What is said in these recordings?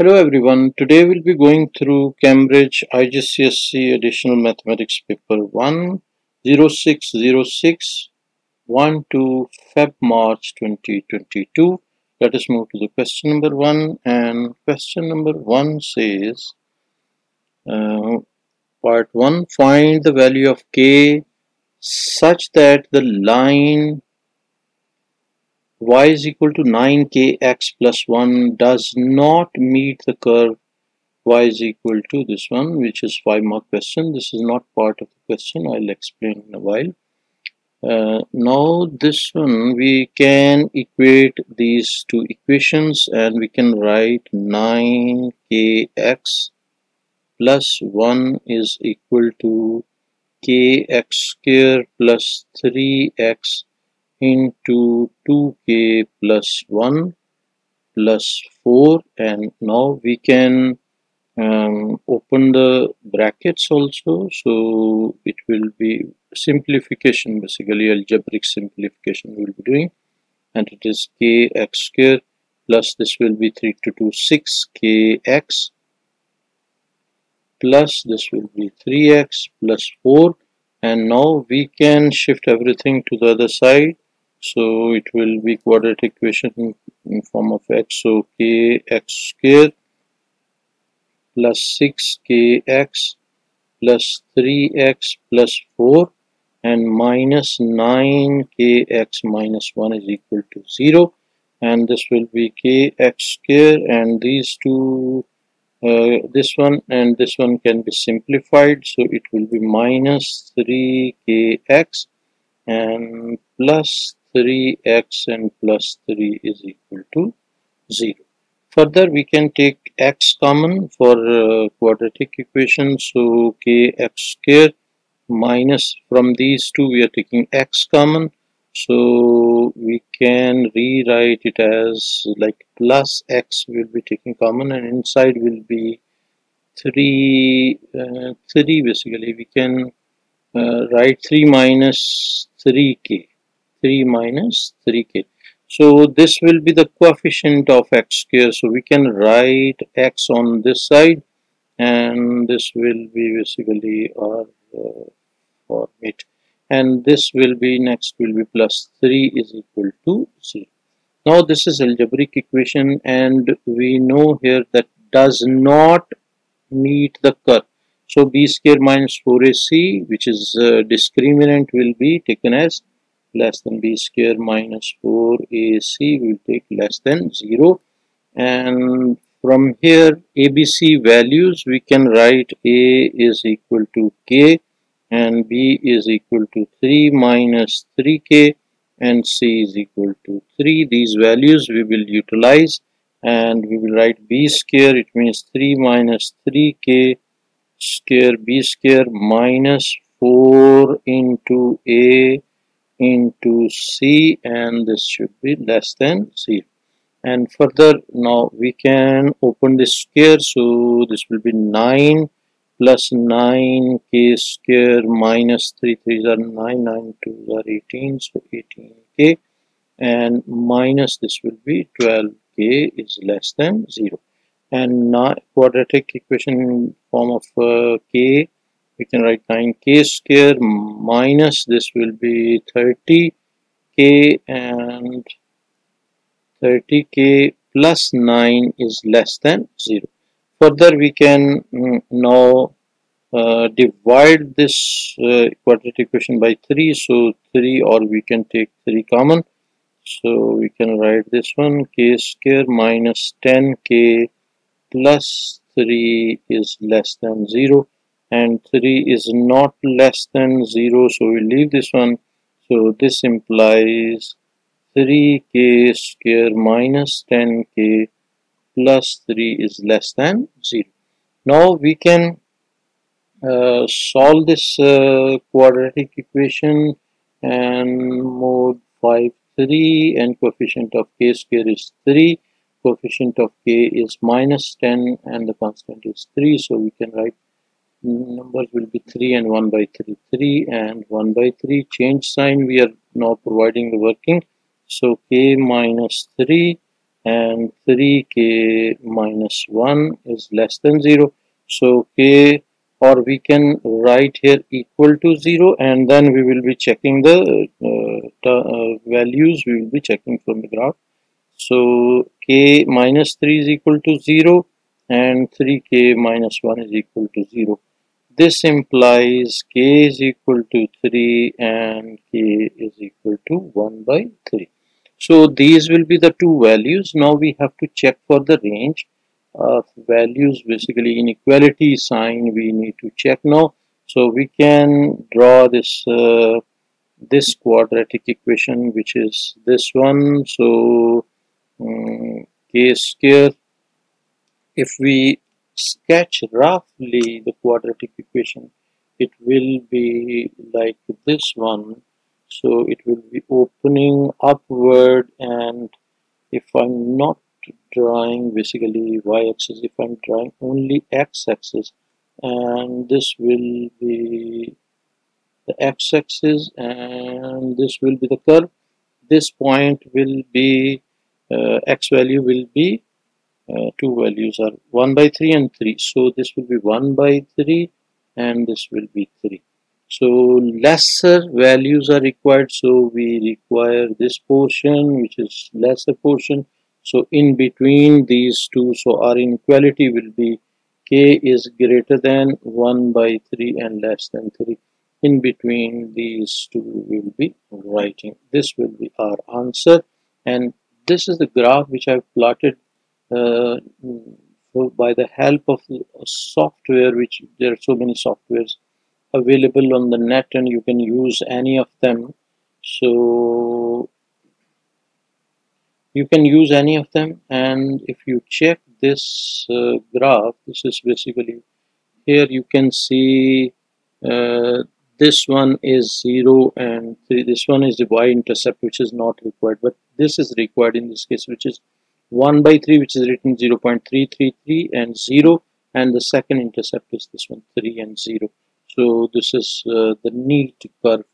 Hello everyone, today we'll be going through Cambridge IGCSE Additional Mathematics Paper 1 0606 1 to Feb March 2022. Let us move to the question number 1 and question number 1 says uh, part 1 find the value of k such that the line y is equal to 9kx plus 1 does not meet the curve. y is equal to this one which is 5 mark question. This is not part of the question. I'll explain in a while. Uh, now this one we can equate these two equations and we can write 9kx plus 1 is equal to kx square plus 3x into 2k plus 1 plus 4 and now we can um, open the brackets also. So it will be simplification basically algebraic simplification we will be doing. And it is kx square plus this will be 3 to 2 6 kx plus this will be 3x plus 4 and now we can shift everything to the other side so it will be quadratic equation in form of x. So kx square plus 6kx plus 3x plus 4 and minus 9kx minus 1 is equal to 0 and this will be kx square and these two uh, this one and this one can be simplified. So it will be minus 3kx and plus 3x and plus 3 is equal to 0. Further, we can take x common for uh, quadratic equation. So kx square minus from these two we are taking x common. So we can rewrite it as like plus x will be taking common and inside will be 3, uh, 3 basically. We can uh, write 3 minus 3k 3 minus 3k. So this will be the coefficient of x square. So we can write x on this side and this will be basically our uh, formate and this will be next will be plus 3 is equal to 0. Now this is algebraic equation and we know here that does not meet the curve. So b square minus 4ac which is uh, discriminant will be taken as less than b square minus 4ac will take less than 0 and from here abc values we can write a is equal to k and b is equal to 3 minus 3k and c is equal to 3 these values we will utilize and we will write b square. It means 3 minus 3k square b square minus 4 into a into C and this should be less than C. And further now we can open this square. So this will be 9 plus 9 k square minus 3 3 are 9 9 2 are 18 so 18 k. And minus this will be 12 k is less than 0 and now quadratic equation in form of uh, k we can write 9k square minus this will be 30k and 30k plus 9 is less than 0 further we can mm, now uh, divide this uh, quadratic equation by 3 so 3 or we can take 3 common. So we can write this one k square minus 10k plus 3 is less than 0 and 3 is not less than 0 so we leave this one. So this implies 3k square minus 10k plus 3 is less than 0 now we can uh, solve this uh, quadratic equation and mode 5 3 and coefficient of k square is 3 coefficient of k is minus 10 and the constant is 3 so we can write numbers will be 3 and 1 by 3 3 and 1 by 3 change sign we are now providing the working. So k minus 3 and 3k minus 1 is less than 0 so k or we can write here equal to 0 and then we will be checking the uh, uh, values. We will be checking from the graph. So k minus 3 is equal to 0 and 3k minus 1 is equal to 0 this implies k is equal to 3 and k is equal to 1 by 3 so these will be the two values. Now we have to check for the range of values. Basically inequality sign we need to check now. So we can draw this uh, this quadratic equation which is this one. So um, k square if we sketch roughly the quadratic equation. It will be like this one. So it will be opening upward and if I'm not drawing basically y-axis if I'm drawing only x-axis and this will be the x-axis and this will be the curve this point will be uh, x value will be uh, two values are 1 by 3 and 3 so this will be 1 by 3 and this will be 3 so lesser values are required. So we require this portion which is lesser portion. So in between these two so our inequality will be k is greater than 1 by 3 and less than 3 in between these two will be writing. This will be our answer. And this is the graph which I've plotted by the help of software which there are so many softwares available on the net and you can use any of them. So you can use any of them and if you check this uh, graph this is basically here you can see uh, this one is 0 and three, this one is the y-intercept which is not required but this is required in this case which is 1 by 3 which is written 0 0.333 and 0 and the second intercept is this one 3 and 0 so this is uh, the neat curve.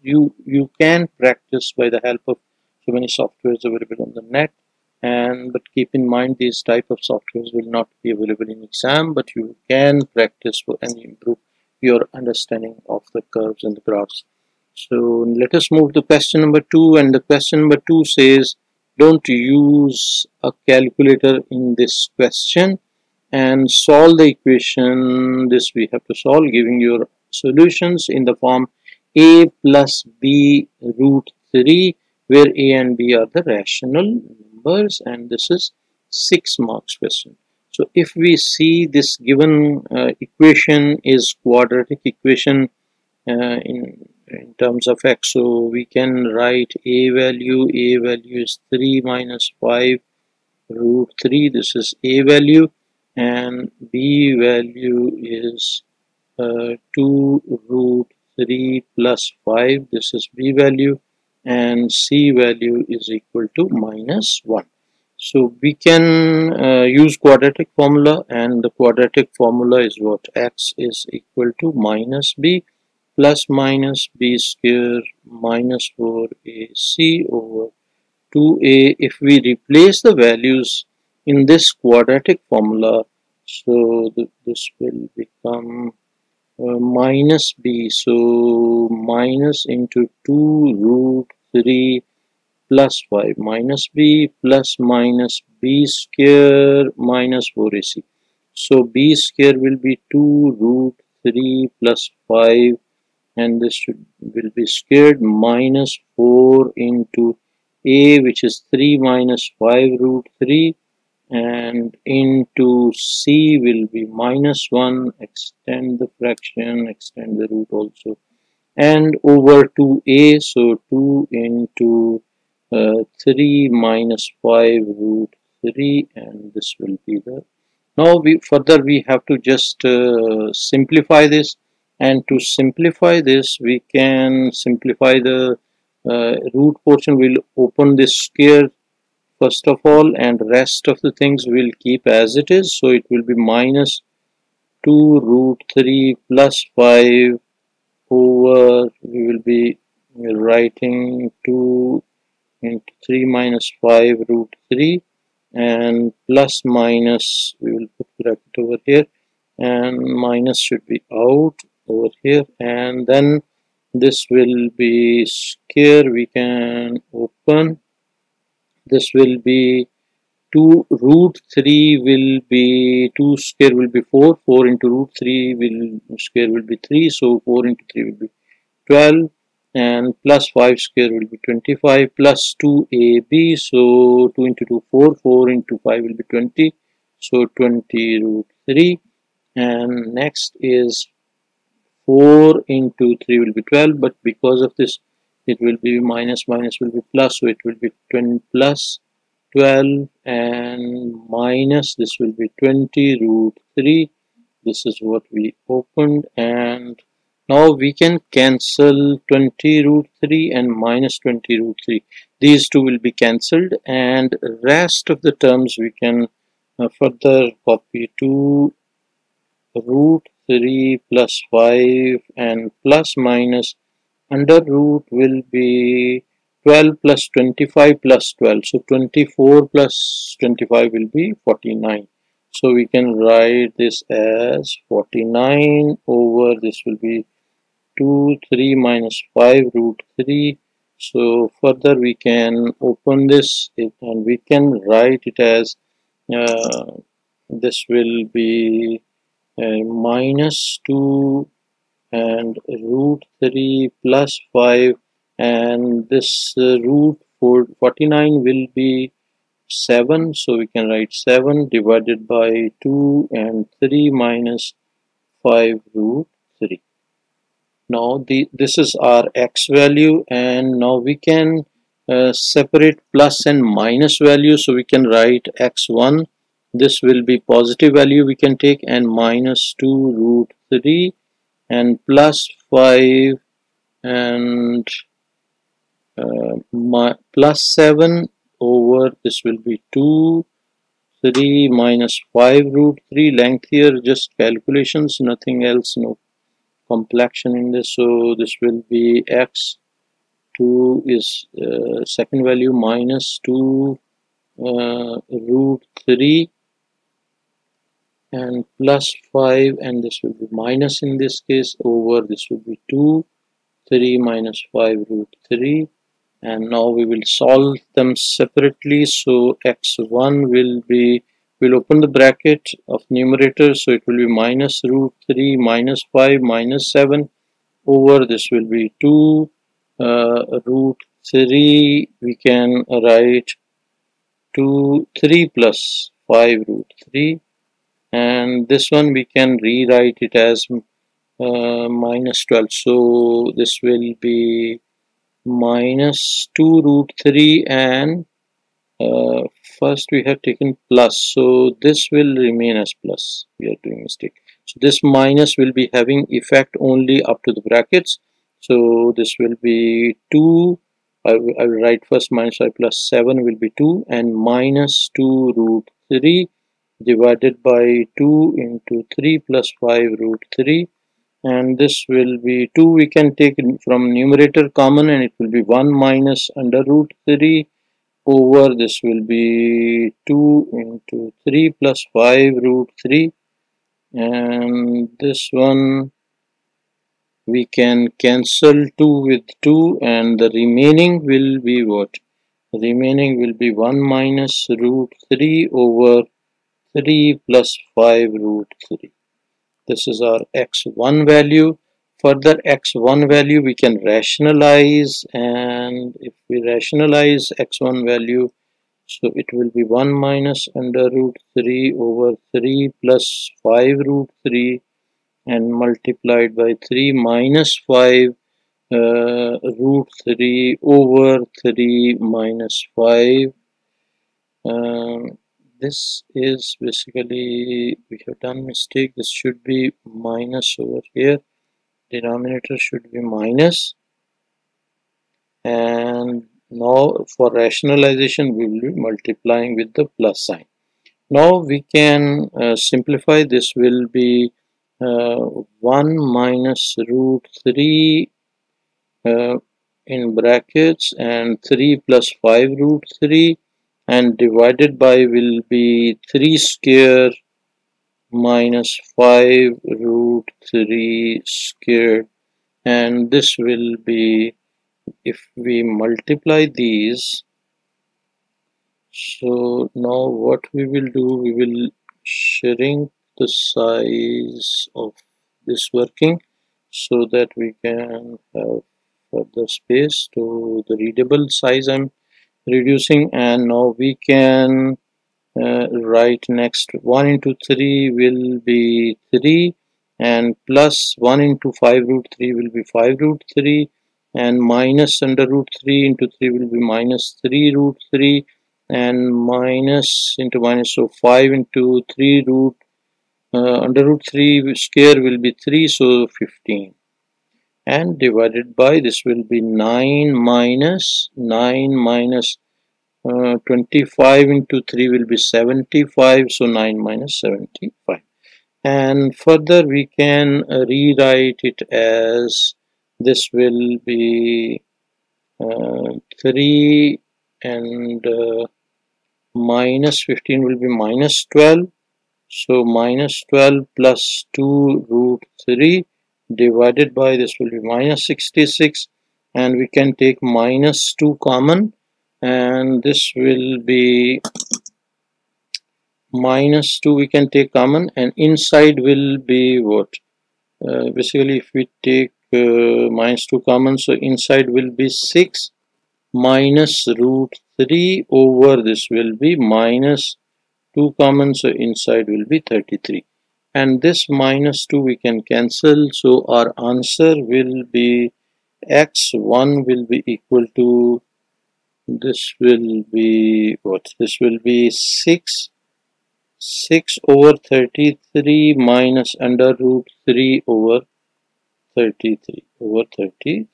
You you can practice by the help of so many softwares available on the net and but keep in mind these type of softwares will not be available in exam but you can practice for and improve your understanding of the curves and the graphs. So let us move to question number two and the question number two says don't use a calculator in this question and solve the equation. This we have to solve giving your solutions in the form a plus b root 3 where a and b are the rational numbers and this is 6 marks question. So if we see this given uh, equation is quadratic equation uh, in in terms of x so we can write a value a value is 3 minus 5 root 3 this is a value. And b value is uh, 2 root 3 plus 5 this is b value. And c value is equal to minus 1 so we can uh, use quadratic formula. And the quadratic formula is what? X is equal to minus b plus minus b square minus 4ac over 2a if we replace the values in this quadratic formula so th this will become uh, minus b. So minus into 2 root 3 plus 5 minus b plus minus b square minus 4ac so b square will be 2 root 3 plus 5 and this should will be squared minus 4 into a which is 3 minus 5 root 3 and into c will be minus 1 extend the fraction extend the root also and over 2a so 2 into uh, 3 minus 5 root 3 and this will be the now we further we have to just uh, simplify this and to simplify this we can simplify the uh, root portion. We'll open this square first of all and rest of the things will keep as it is. So it will be minus 2 root 3 plus 5 over we will be writing 2 into 3 minus 5 root 3 and plus minus we will put bracket over here and minus should be out over here. And then this will be square. We can open. This will be 2 root 3 will be 2 square will be 4 4 into root 3 will square will be 3 so 4 into 3 will be 12 and plus 5 square will be 25 plus 2ab so 2 into 2 4 4 into 5 will be 20 so 20 root 3 and next is 4 into 3 will be 12 but because of this it will be minus minus will be plus so it will be 20 plus 12 and minus this will be 20 root 3 this is what we opened and now we can cancel 20 root 3 and minus 20 root 3. These two will be cancelled and rest of the terms we can uh, further copy to root 3 plus 5 and plus minus under root will be 12 plus 25 plus 12 so 24 plus 25 will be 49 so we can write this as 49 over this will be 2 3 minus 5 root 3 so further we can open this and we can write it as uh, this will be minus 2 and root 3 plus 5 and this uh, root 49 will be 7 so we can write 7 divided by 2 and 3 minus 5 root 3 now the this is our x value and now we can uh, separate plus and minus value. So we can write x1 this will be positive value we can take and minus 2 root 3 and plus 5 and uh, my, plus 7 over this will be 2 3 minus 5 root 3 length here just calculations nothing else no complexion in this. So this will be x 2 is uh, second value minus 2 uh, root 3 and plus 5 and this will be minus in this case over this will be 2 3 minus 5 root 3 and now we will solve them separately. So x1 will be we'll open the bracket of numerator. So it will be minus root 3 minus 5 minus 7 over this will be 2 uh, root 3 we can write 2 3 plus 5 root 3 and this one we can rewrite it as uh, minus 12 so this will be minus 2 root 3 and uh, first we have taken plus. So this will remain as plus. We are doing mistake. So this minus will be having effect only up to the brackets. So this will be 2 I, I will write first minus 5 plus 7 will be 2 and minus 2 root 3 divided by 2 into 3 plus 5 root 3 and this will be 2 we can take from numerator common and it will be 1 minus under root 3 over this will be 2 into 3 plus 5 root 3 and this one we can cancel 2 with 2 and the remaining will be what? Remaining will be 1 minus root 3 over 3 plus 5 root 3 this is our x1 value. Further x1 value we can rationalize and if we rationalize x1 value so it will be 1 minus under root 3 over 3 plus 5 root 3 and multiplied by 3 minus 5 uh, root 3 over 3 minus 5 um, this is basically we have done mistake this should be minus over here. Denominator should be minus. And now for rationalization we will be multiplying with the plus sign. Now we can uh, simplify. This will be uh, 1 minus root 3 uh, in brackets and 3 plus 5 root 3 and divided by will be 3 square minus 5 root 3 squared and this will be if we multiply these so now what we will do we will shrink the size of this working so that we can have further space to the readable size. I'm reducing and now we can uh, write next. 1 into 3 will be 3 and plus 1 into 5 root 3 will be 5 root 3 and minus under root 3 into 3 will be minus 3 root 3 and minus into minus so 5 into 3 root uh, under root 3 square will be 3 so 15 and divided by this will be 9 minus 9 minus, uh, 25 into 3 will be 75 so 9 minus 75 and further we can rewrite it as this will be uh, 3 and uh, minus 15 will be minus 12 so minus 12 plus 2 root 3 divided by this will be minus 66 and we can take minus 2 common and this will be minus 2 we can take common and inside will be what? Uh, basically if we take uh, minus 2 common so inside will be 6 minus root 3 over this will be minus 2 common so inside will be 33 and this minus 2 we can cancel. So our answer will be x1 will be equal to this will be what? This will be 6 6 over 33 minus under root 3 over 33 over 33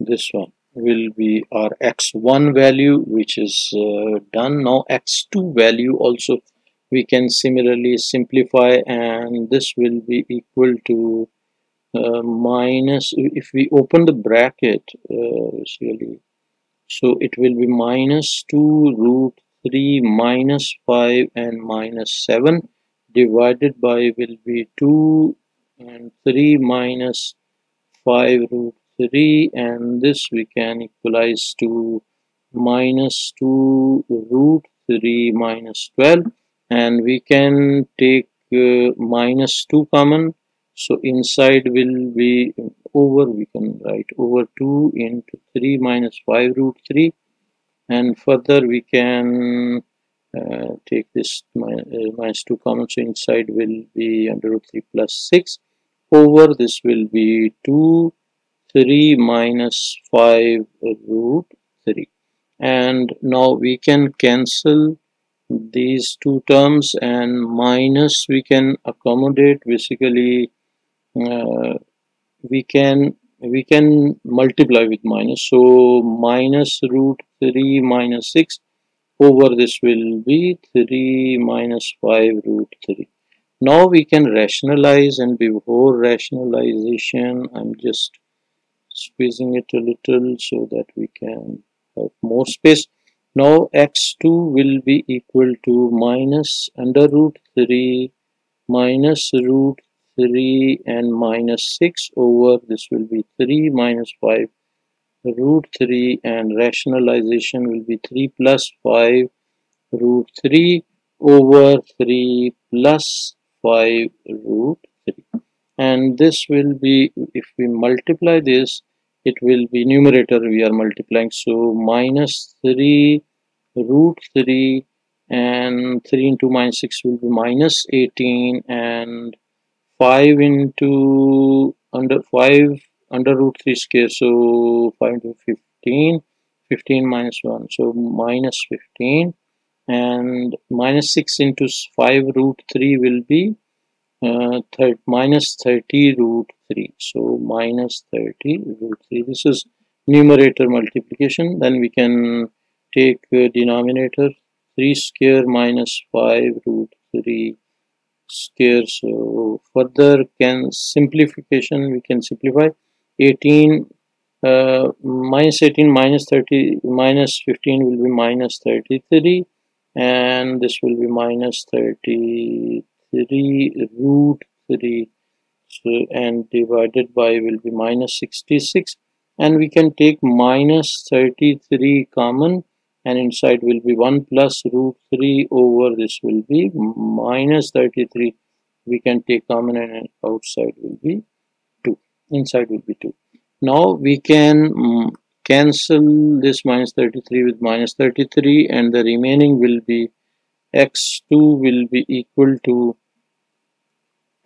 this one will be our x1 value which is uh, done. Now x2 value also we can similarly simplify and this will be equal to uh, minus if we open the bracket uh, really so it will be minus 2 root 3 minus 5 and minus 7 divided by will be 2 and 3 minus 5 root 3 and this we can equalize to minus 2 root 3 minus 12 and we can take uh, minus 2 common. So inside will be over we can write over 2 into 3 minus 5 root 3 and further we can uh, take this uh, minus 2 common. So inside will be under root 3 plus 6 over this will be 2 3 minus 5 root 3 and now we can cancel these two terms and minus we can accommodate basically uh, we can we can multiply with minus. So minus root 3 minus 6 over this will be 3 minus 5 root 3 now we can rationalize and before rationalization I'm just squeezing it a little so that we can have more space now x2 will be equal to minus under root 3 minus root 3 and minus 6 over this will be 3 minus 5 root 3 and rationalization will be 3 plus 5 root 3 over 3 plus 5 root 3 and this will be if we multiply this it will be numerator we are multiplying. So minus 3 root 3 and 3 into minus 6 will be minus 18 and 5 into under 5 under root 3 square so 5 into 15 15 minus 1 so minus 15 and minus 6 into 5 root 3 will be uh, third, minus 30 root 3 so minus 30 root 3 this is numerator multiplication. Then we can take uh, denominator. 3 square minus 5 root 3 square. So further can simplification we can simplify. 18 uh, minus 18 minus 30 minus 15 will be minus 33 and this will be minus 33 root 3 so and divided by will be minus 66 and we can take minus 33 common and inside will be 1 plus root 3 over this will be minus 33 we can take common and outside will be 2 inside will be 2 now we can um, cancel this minus 33 with minus 33 and the remaining will be x2 will be equal to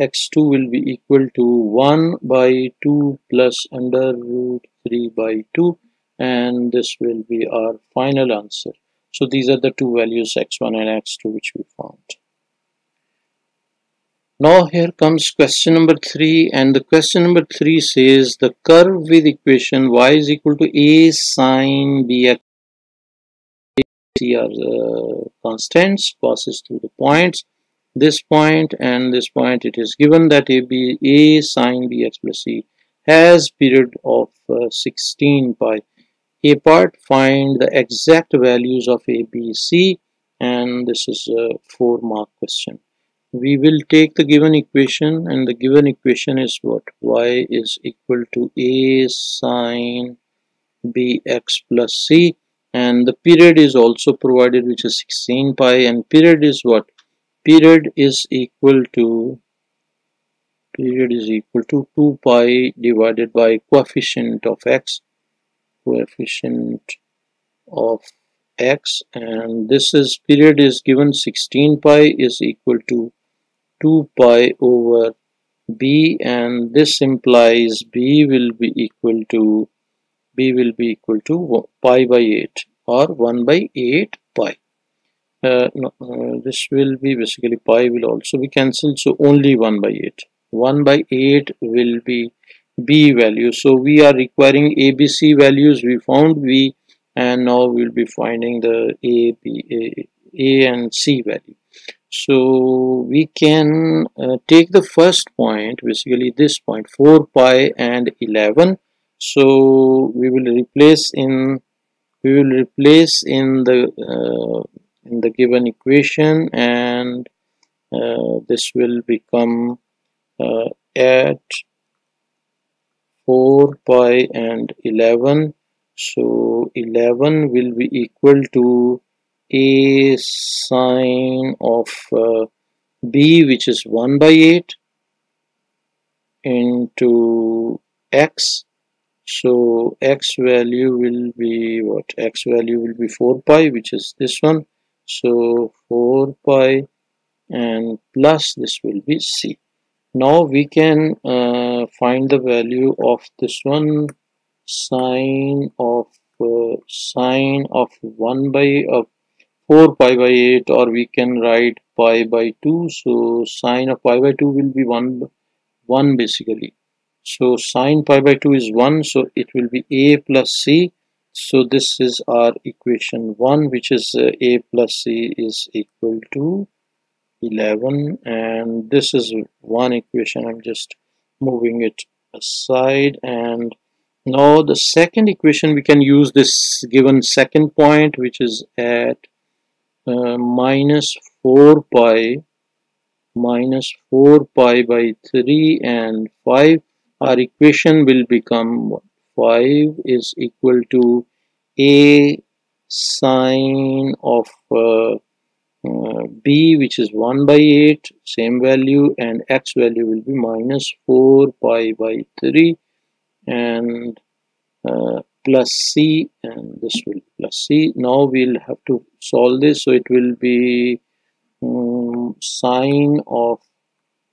x2 will be equal to 1 by 2 plus under root 3 by 2 and this will be our final answer. So these are the two values x1 and x2 which we found. Now here comes question number 3 and the question number 3 says the curve with equation y is equal to a sine bx are the uh, constants passes through the points this point and this point it is given that a b a sine bx plus c has period of uh, 16 pi. A part find the exact values of a b c and this is a four mark question. We will take the given equation and the given equation is what? Y is equal to a sine bx plus c and the period is also provided which is 16 pi and period is what period is equal to period is equal to 2 pi divided by coefficient of x coefficient of x and this is period is given 16 pi is equal to 2 pi over b and this implies b will be equal to b will be equal to pi by 8 or 1 by 8 pi uh, no, uh, this will be basically pi will also be cancelled so only 1 by 8 1 by 8 will be b value. So we are requiring abc values we found v and now we'll be finding the a b a, a and c value. So we can uh, take the first point basically this point 4 pi and 11 so we will replace in we will replace in the uh, in the given equation and uh, this will become uh, at 4 pi and 11 so 11 will be equal to a sine of uh, b which is 1 by 8 into x. So x value will be what? X value will be 4 pi which is this one so 4 pi and plus this will be c. Now we can uh, find the value of this one sine of uh, sine of 1 by of 4 pi by 8 or we can write pi by 2 so sine of pi by 2 will be 1 1 basically. So sine pi by 2 is 1 so it will be a plus c so this is our equation 1 which is uh, a plus c is equal to 11 and this is one equation. I'm just moving it aside. And now the second equation we can use this given second point which is at uh, minus 4 pi minus 4 pi by 3 and 5 our equation will become 5 is equal to a sine of uh, uh, b which is 1 by 8 same value and x value will be minus 4 pi by 3 and uh, plus c and this will plus c. Now we'll have to solve this so it will be um, sine of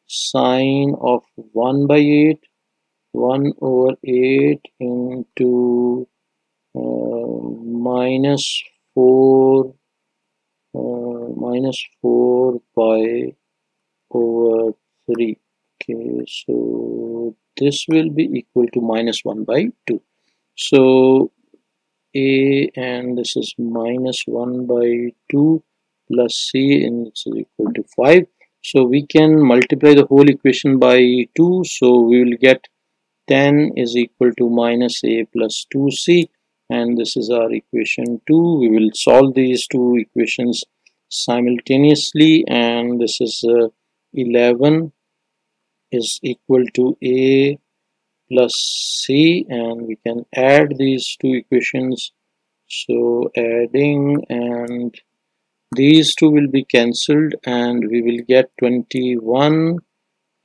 sine of 1 by 8 1 over 8 into uh, minus 4 uh, minus 4 pi over 3 okay so this will be equal to minus 1 by 2 so a and this is minus 1 by 2 plus c and this is equal to 5 so we can multiply the whole equation by 2 so we will get 10 is equal to minus a plus 2c and this is our equation 2 we will solve these two equations simultaneously and this is uh, 11 is equal to a plus c and we can add these two equations. So adding and these two will be cancelled and we will get 21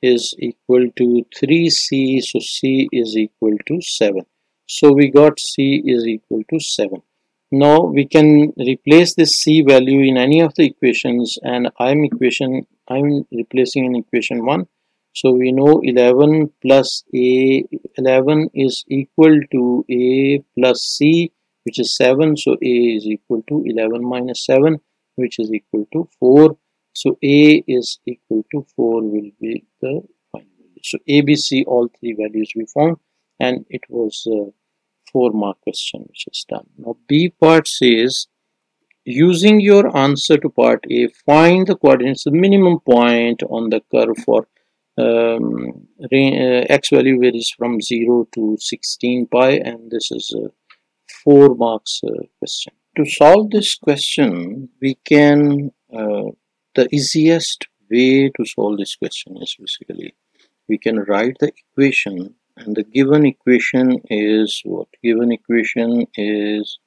is equal to 3c so c is equal to 7 so we got c is equal to 7 now we can replace this c value in any of the equations and i'm equation i'm replacing in equation 1 so we know 11 plus a 11 is equal to a plus c which is 7 so a is equal to 11 minus 7 which is equal to 4 so a is equal to 4 will be the final value so abc all three values we found and it was a four mark question which is done now b part says using your answer to part a find the coordinates the minimum point on the curve for um, uh, x value varies from 0 to 16 pi and this is a 4 marks uh, question. To solve this question we can uh, the easiest way to solve this question is basically we can write the equation and the given equation is what given equation is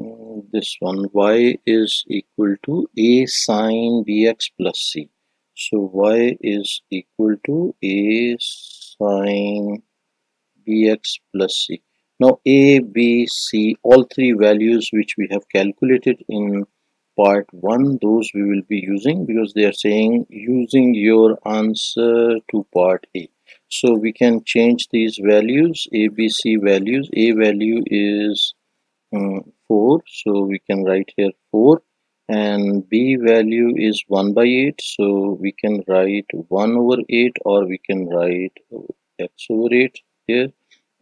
uh, this one y is equal to a sine bx plus c so y is equal to a sine bx plus c. Now a, b, c, all three values which we have calculated in part 1, those we will be using because they are saying using your answer to part A. So we can change these values, a, b, c values. A value is um, 4, so we can write here 4 and b value is 1 by 8 so we can write 1 over 8 or we can write x over 8 here.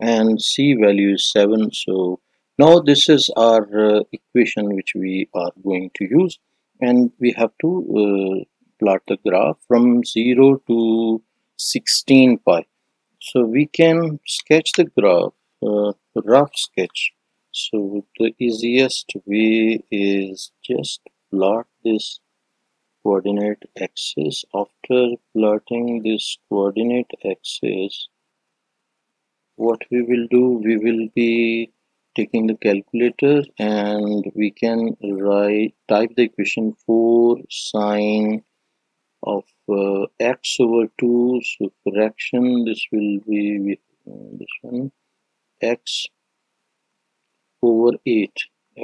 And c value is 7 so now this is our uh, equation which we are going to use. And we have to uh, plot the graph from 0 to 16 pi. So we can sketch the graph uh, rough sketch. So the easiest way is just plot this coordinate axis. After plotting this coordinate axis what we will do? We will be taking the calculator and we can write type the equation 4 sine of uh, x over 2 so fraction this will be uh, this one x over 8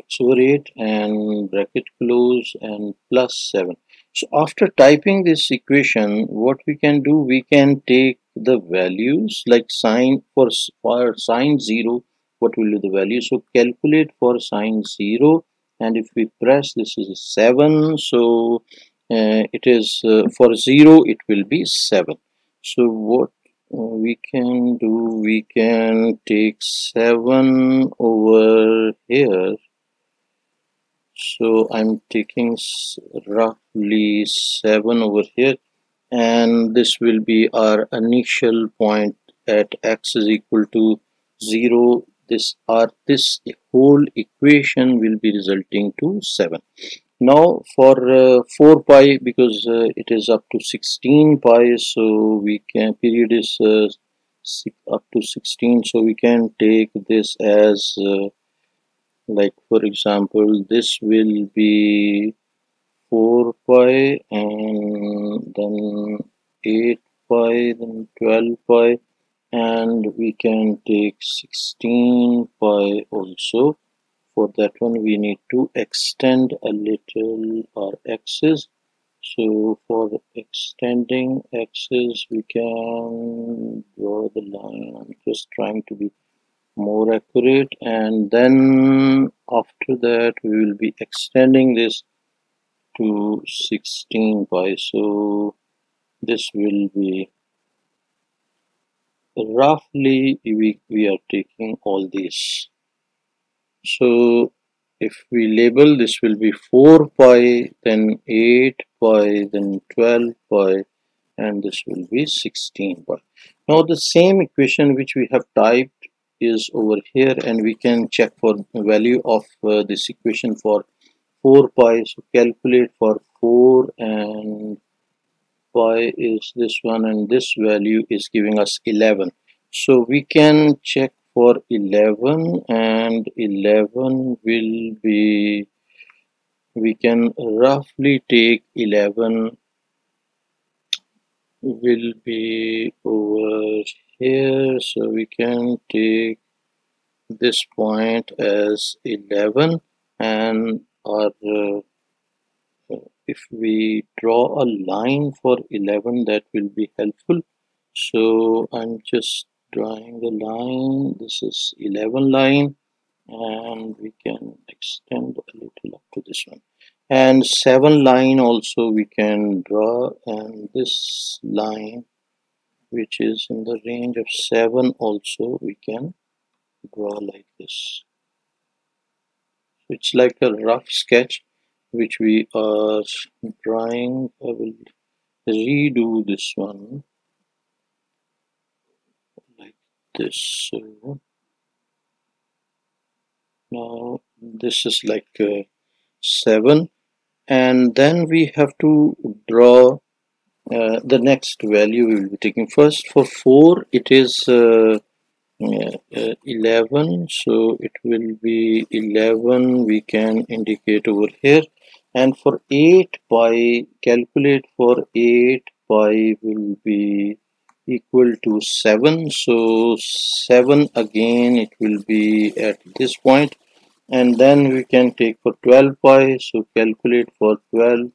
x over 8 and bracket close and plus 7 so after typing this equation what we can do we can take the values like sine for, for sine 0 what will be the value? So calculate for sine 0 and if we press this is 7 so uh, it is uh, for 0 it will be 7 so what uh, we can do we can take 7 over here. So I'm taking roughly 7 over here and this will be our initial point at x is equal to 0 this or this whole equation will be resulting to 7 now for uh, 4 pi because uh, it is up to 16 pi so we can period is uh, up to 16 so we can take this as uh, like for example this will be 4 pi and then 8 pi then 12 pi and we can take 16 pi also. For that one we need to extend a little our axis. So for extending axis we can draw the line. I'm just trying to be more accurate. And then after that we will be extending this to 16 pi. So this will be roughly we, we are taking all these. So if we label this will be 4 pi then 8 pi then 12 pi and this will be 16 pi. Now the same equation which we have typed is over here and we can check for value of uh, this equation for 4 pi. So calculate for 4 and pi is this one and this value is giving us 11 so we can check for 11 and 11 will be we can roughly take 11 will be over here. So we can take this point as 11 and our uh, if we draw a line for 11 that will be helpful. So I'm just drawing the line. This is 11 line and we can extend a little up to this one. And 7 line also we can draw and this line which is in the range of 7 also we can draw like this. It's like a rough sketch which we are drawing I will redo this one like this so. Now this is like uh, 7 and then we have to draw uh, the next value we will be taking. First for 4 it is uh, uh, 11 so it will be 11 we can indicate over here and for 8 pi calculate for 8 pi will be equal to 7 so 7 again it will be at this point. And then we can take for 12 pi. So calculate for 12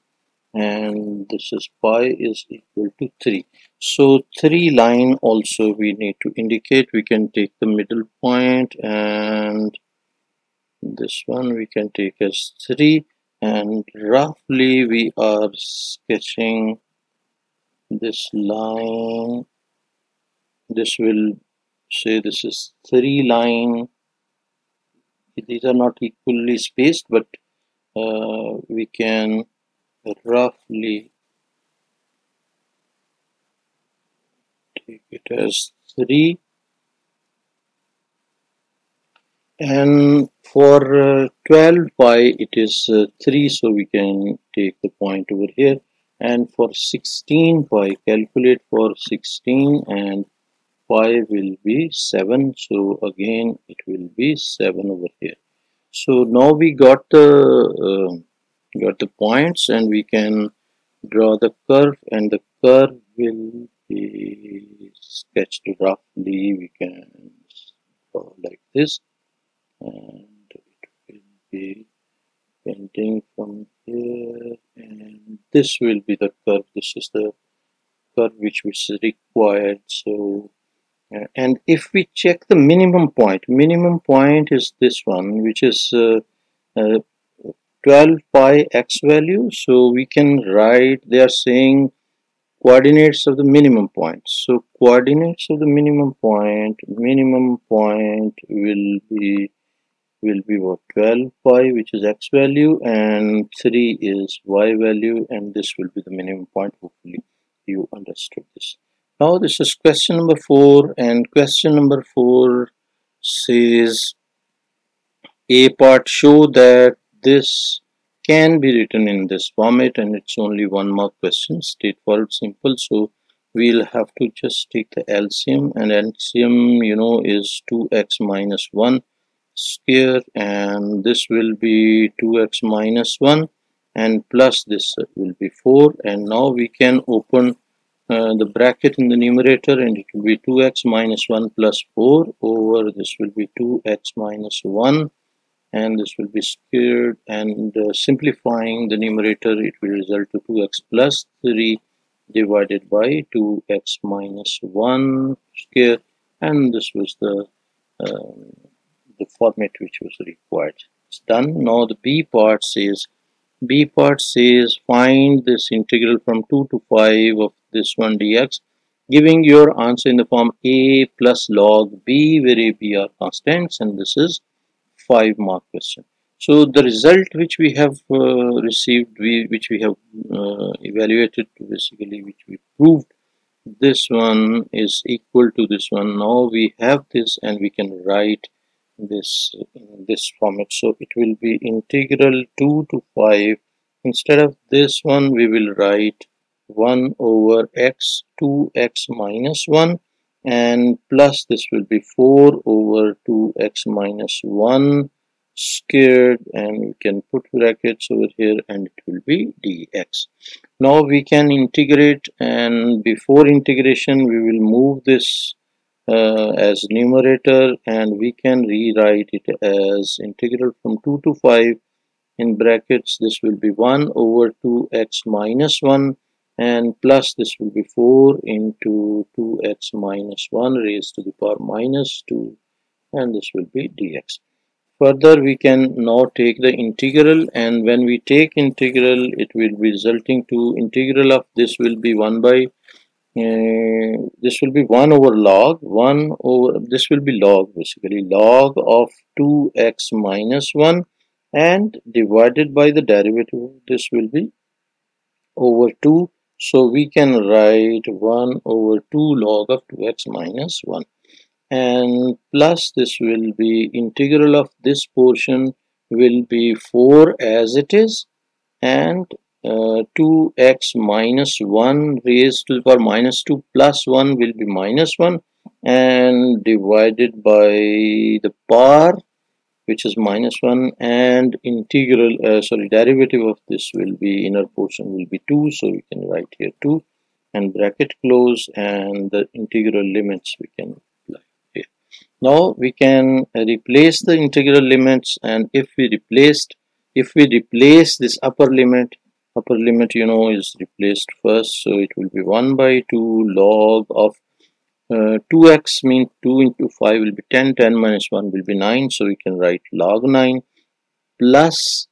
and this is pi is equal to 3 so 3 line also we need to indicate. We can take the middle point and this one we can take as 3 and roughly we are sketching this line. This will say this is 3 line. These are not equally spaced but uh, we can roughly take it as 3 and for uh, 12 pi it is uh, 3 so we can take the point over here. And for 16 pi calculate for 16 and pi will be 7 so again it will be 7 over here. So now we got the uh, got the points and we can draw the curve and the curve will be sketched roughly. We can like this and it will be painting from here and this will be the curve. This is the curve which is required so uh, and if we check the minimum point minimum point is this one which is uh, uh, 12 pi x value so we can write they are saying coordinates of the minimum point. So coordinates of the minimum point minimum point will be will be what? 12 pi which is x value and 3 is y value and this will be the minimum point. Hopefully you understood this. Now this is question number four and question number four says a part show that this can be written in this format and it's only one mark question. Straightforward simple. So we'll have to just take the LCM and LCM you know is 2x minus 1 square and this will be 2x minus 1 and plus this will be 4 and now we can open uh, the bracket in the numerator and it will be 2x minus 1 plus 4 over this will be 2x minus 1 and this will be squared. And uh, simplifying the numerator it will result to 2x plus 3 divided by 2x minus 1 square. And this was the um, the format which was required. It's done. Now the b part says b part says find this integral from 2 to 5 of this one dx giving your answer in the form a plus log b where a b are constants and this is 5 mark question. So the result which we have uh, received we which we have uh, evaluated basically which we proved this one is equal to this one. Now we have this and we can write this in this format. So it will be integral 2 to 5 instead of this one we will write 1 over x 2x minus 1 and plus this will be 4 over 2x minus 1 squared and we can put brackets over here and it will be dx. Now we can integrate and before integration we will move this uh, as numerator and we can rewrite it as integral from 2 to 5 in brackets this will be 1 over 2x minus 1 and plus this will be 4 into 2x minus 1 raised to the power minus 2 and this will be dx. Further we can now take the integral and when we take integral it will be resulting to integral of this will be 1 by uh, this will be 1 over log 1 over this will be log basically. Log of 2x minus 1 and divided by the derivative this will be over 2 so we can write 1 over 2 log of 2x minus 1 and plus this will be integral of this portion will be 4 as it is. And uh, 2x minus 1 raised to the power minus 2 plus 1 will be minus 1 and divided by the power which is minus 1 and integral uh, sorry derivative of this will be inner portion will be 2 so we can write here 2 and bracket close and the integral limits we can apply here. Now we can replace the integral limits and if we replaced if we replace this upper limit upper limit you know is replaced first so it will be 1 by 2 log of uh, 2x means 2 into 5 will be 10 10 minus 1 will be 9 so we can write log 9 plus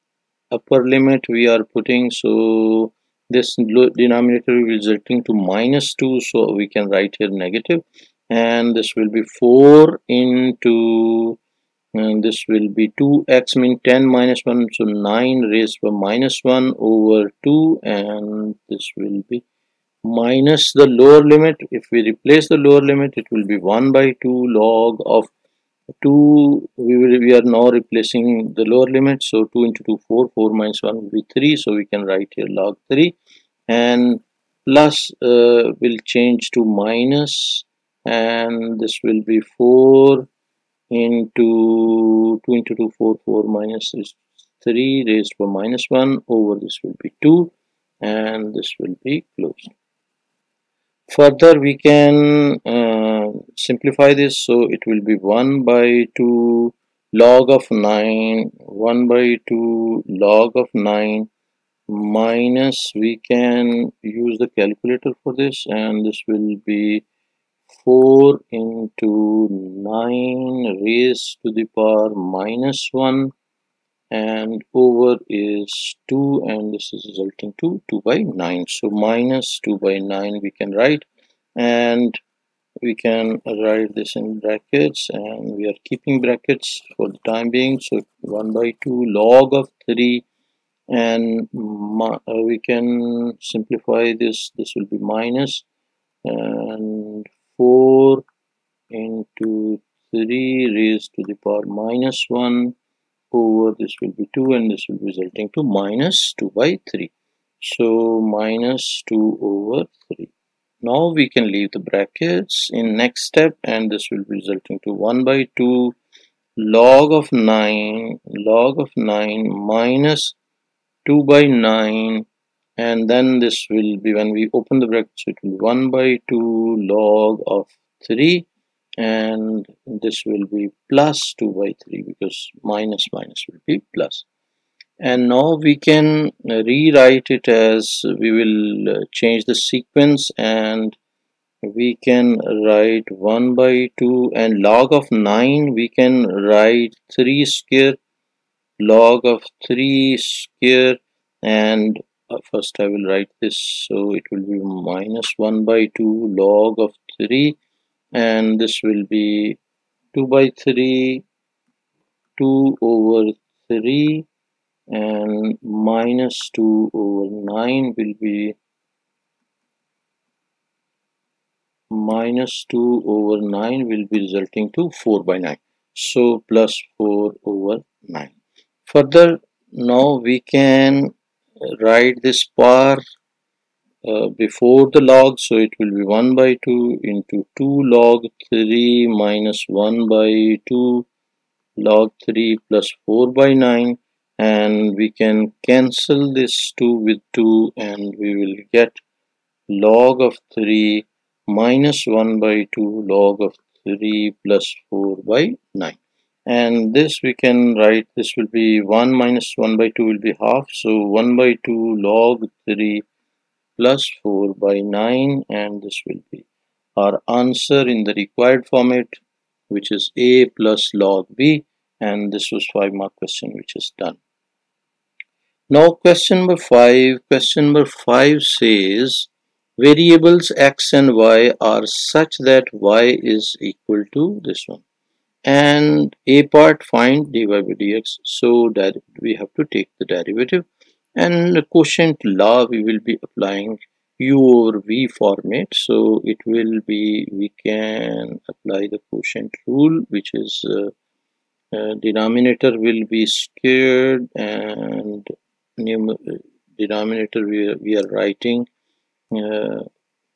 upper limit we are putting so this denominator will resulting to minus 2 so we can write here negative. And this will be 4 into and this will be 2x mean 10 minus 1 so 9 raised by minus 1 over 2 and this will be minus the lower limit. If we replace the lower limit it will be 1 by 2 log of 2 we will we are now replacing the lower limit so 2 into 2 4 4 minus 1 will be 3 so we can write here log 3 and plus uh, will change to minus and this will be 4 into 2 into 2 4 4 minus is 3 raised to minus 1 over this will be 2 and this will be closed. Further we can uh, simplify this. So it will be 1 by 2 log of 9 1 by 2 log of 9 minus we can use the calculator for this and this will be 4 into 9 raised to the power minus 1 and over is 2 and this is resulting to 2 by 9 so minus 2 by 9 we can write and we can write this in brackets and we are keeping brackets for the time being. So 1 by 2 log of 3 and uh, we can simplify this this will be minus and 4 into 3 raised to the power minus 1 over this will be 2 and this will be resulting to minus 2 by 3 so minus 2 over 3 now we can leave the brackets in next step and this will be resulting to 1 by 2 log of 9 log of 9 minus 2 by 9 and then this will be when we open the brackets it will be 1 by 2 log of 3 and this will be plus 2 by 3 because minus minus will be plus. And now we can rewrite it as we will uh, change the sequence and we can write 1 by 2 and log of 9 we can write 3 square log of 3 square and Uh, first I will write this. So it will be minus 1 by 2 log of 3 and this will be 2 by 3 2 over 3 and minus 2 over 9 will be minus 2 over 9 will be resulting to 4 by 9 so plus 4 over 9 further now we can write this power uh, before the log so it will be 1 by 2 into 2 log 3 minus 1 by 2 log 3 plus 4 by 9 and we can cancel this 2 with 2 and we will get log of 3 minus 1 by 2 log of 3 plus 4 by 9 and this we can write this will be 1 minus 1 by 2 will be half. So 1 by 2 log 3 plus 4 by 9 and this will be our answer in the required format which is a plus log b and this was 5 mark question which is done. Now question number 5 question number 5 says variables x and y are such that y is equal to this one and a part find dy by dx so that we have to take the derivative. And the quotient law we will be applying u over v format. So it will be we can apply the quotient rule which is uh, uh, denominator will be squared and denominator we are, we are writing uh,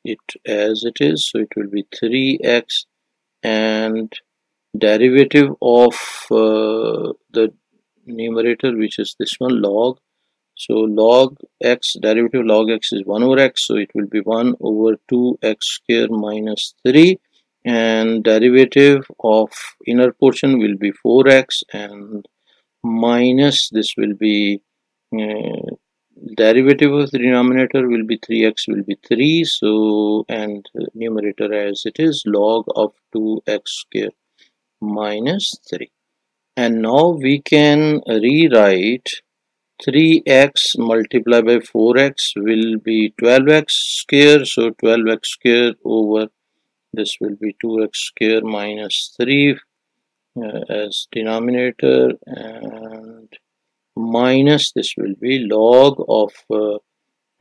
it as it is. So it will be 3x and derivative of uh, the numerator which is this one log. So log x derivative log x is 1 over x. So it will be 1 over 2x square minus 3 and derivative of inner portion will be 4x and minus this will be uh, derivative of the denominator will be 3x will be 3 so and numerator as it is log of 2x square minus 3 and now we can rewrite 3x multiplied by 4x will be 12x square. So 12x square over this will be 2x square minus 3 uh, as denominator. And minus this will be log of uh,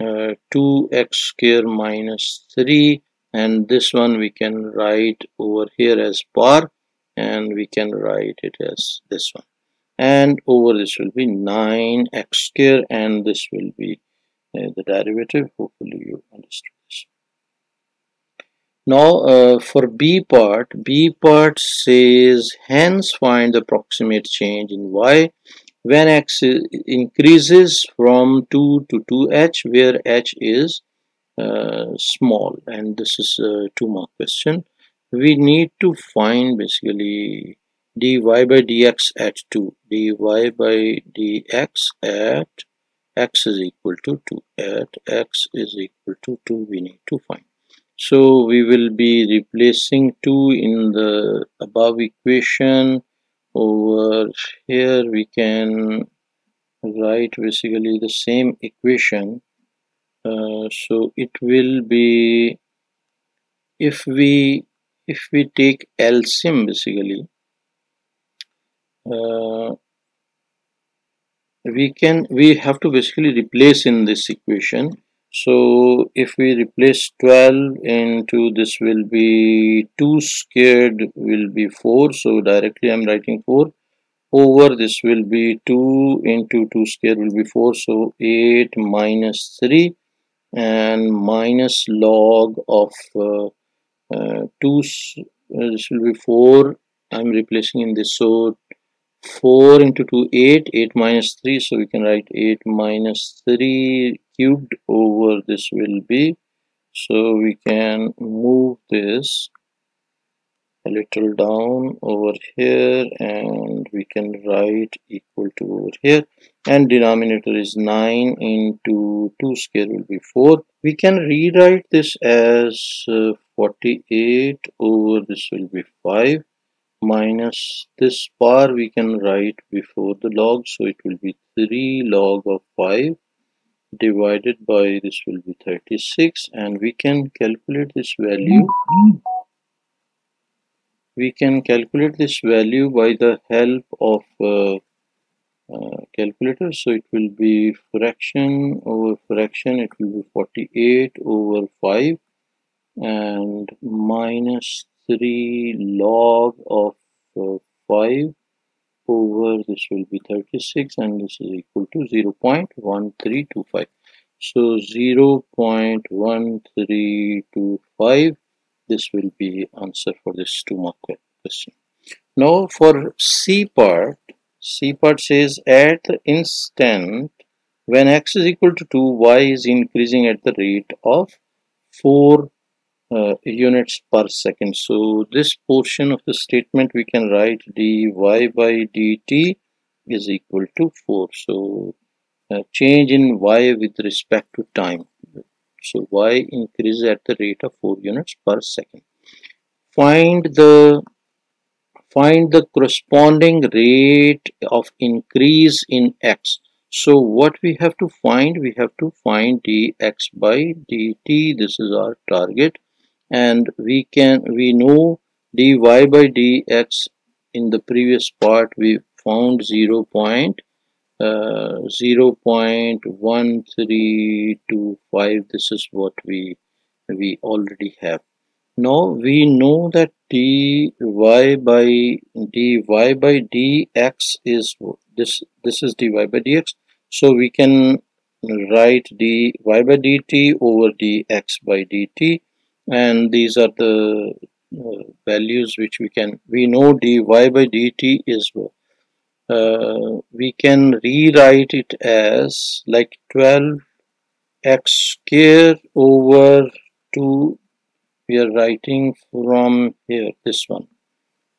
uh, 2x square minus 3 and this one we can write over here as par and we can write it as this one. And over this will be 9x square and this will be uh, the derivative. Hopefully you understood this. Now uh, for b part b part says hence find the approximate change in y when x increases from 2 to 2h where h is uh, small. And this is a two mark question we need to find basically dy by dx at 2 dy by dx at x is equal to 2 at x is equal to 2 we need to find. So we will be replacing 2 in the above equation. Over here we can write basically the same equation. Uh, so it will be if we if we take LCM basically uh, we can we have to basically replace in this equation. So if we replace 12 into this will be 2 squared will be 4 so directly I'm writing 4 over this will be 2 into 2 square will be 4 so 8 minus 3 and minus log of uh, uh, 2 uh, this will be 4 I'm replacing in this. So 4 into 2 8 8 minus 3 so we can write 8 minus 3 cubed over this will be. So we can move this a little down over here and we can write equal to over here and denominator is 9 into 2 square will be 4 we can rewrite this as uh, 48 over this will be 5 minus this bar we can write before the log so it will be 3 log of 5 divided by this will be 36 and we can calculate this value. We can calculate this value by the help of uh, uh, calculator. So it will be fraction over fraction. It will be 48 over 5 and minus 3 log of uh, 5 over this will be 36 and this is equal to 0 0.1325 so 0 0.1325 this will be answer for this two mark question. Now for C part C part says at the instant when x is equal to 2 y is increasing at the rate of 4 uh, units per second. So this portion of the statement we can write dy by dt is equal to 4 so uh, change in y with respect to time. So y increases at the rate of 4 units per second. Find the find the corresponding rate of increase in x. So what we have to find? We have to find dx by dt. This is our target. And we can we know dy by dx in the previous part. We found 0 point, uh, 0 0.1325 this is what we we already have now we know that dy by dy by dx is this this is dy by dx so we can write dy by dt over dx by dt and these are the uh, values which we can we know dy by dt is uh, we can rewrite it as like 12 x square over 2 we are writing from here this one.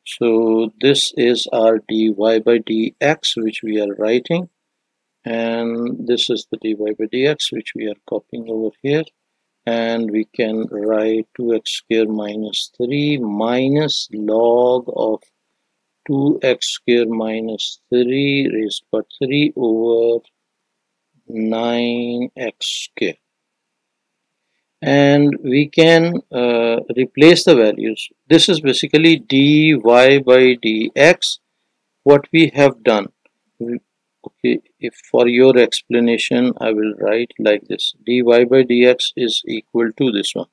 So this is our dy by dx which we are writing. And this is the dy by dx which we are copying over here. And we can write 2x square minus 3 minus log of 2x square minus 3 raised by 3 over 9x square and we can uh, replace the values. This is basically dy by dx what we have done. Okay if for your explanation I will write like this. dy by dx is equal to this one.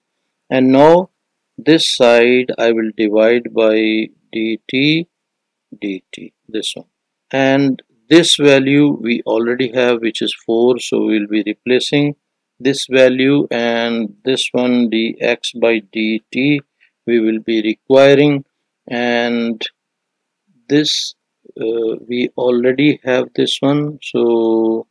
And now this side I will divide by dt dt this one. And this value we already have which is 4 so we'll be replacing this value and this one dx by dt we will be requiring. And this uh, we already have this one. So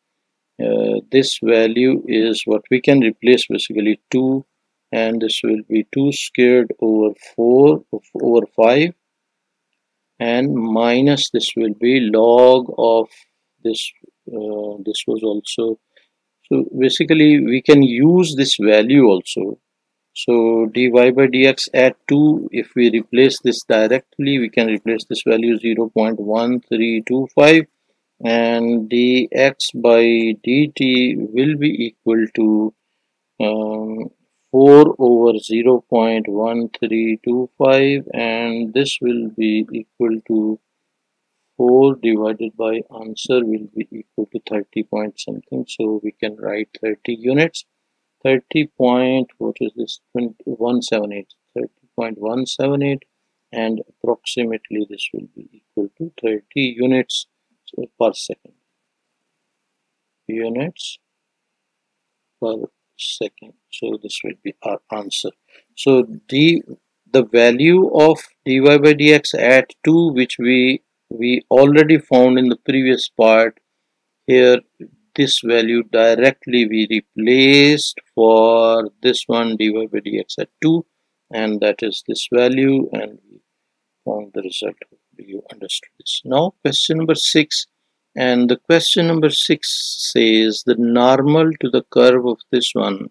uh, this value is what we can replace basically 2 and this will be 2 squared over 4 over 5 and minus this will be log of this uh, this was also so basically we can use this value also. So dy by dx at 2, if we replace this directly, we can replace this value 0 0.1325 and dx by dt will be equal to um, 4 over 0 0.1325 and this will be equal to 4 divided by answer will be equal to 30 point something. So we can write 30 units. 30 point what is this? 178 30.178 and approximately this will be equal to 30 units per second. Units per second. So this will be our answer. So d the value of dy by dx at 2 which we we already found in the previous part here this value directly we replaced for this one dy by dx at 2 and that is this value and we found the result. You understood this? Now question number 6 and the question number 6 says the normal to the curve of this one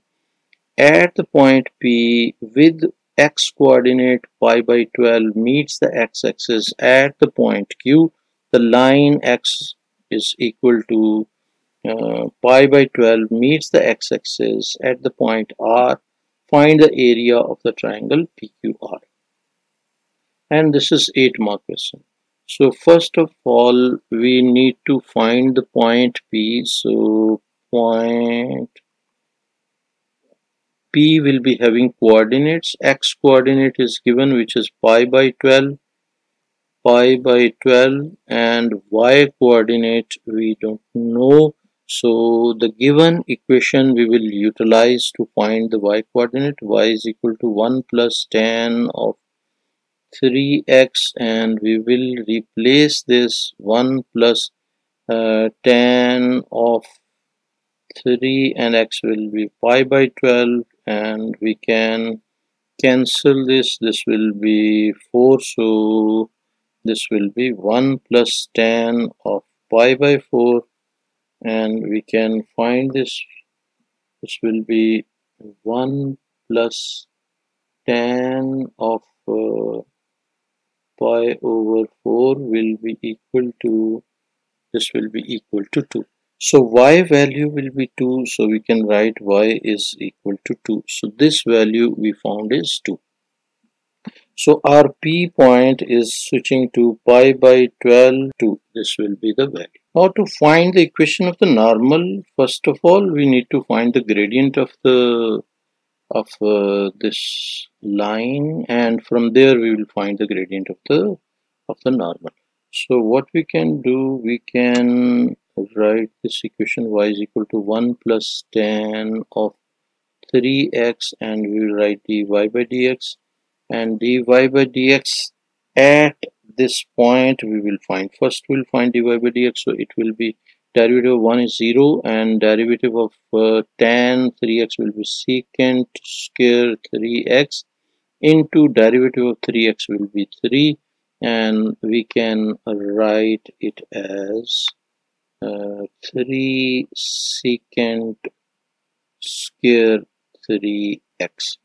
at the point P with x coordinate pi by 12 meets the x-axis at the point Q the line x is equal to uh, pi by 12 meets the x-axis at the point R, find the area of the triangle PQR. And this is 8 mark question. so first of all we need to find the point P so point P will be having coordinates. X coordinate is given which is pi by 12 pi by 12 and y coordinate we don't know. So the given equation we will utilize to find the y coordinate. Y is equal to 1 plus tan of 3x and we will replace this 1 plus uh, tan of 3 and x will be pi by 12 and we can cancel this. This will be 4 so this will be 1 plus tan of pi by 4 and we can find this. This will be 1 plus tan of uh, pi over 4 will be equal to this will be equal to 2 so y value will be 2 so we can write y is equal to 2 so this value we found is 2 so our p point is switching to pi by 12 2 this will be the value. Now to find the equation of the normal first of all we need to find the gradient of the of uh, this line. And from there we will find the gradient of the of the normal. So what we can do we can write this equation y is equal to 1 plus tan of 3x and we will write dy by dx. And dy by dx at this point we will find first we'll find dy by dx so it will be derivative of 1 is 0 and derivative of uh, tan 3x will be secant square 3x into derivative of 3x will be 3 and we can write it as uh, 3 secant square 3x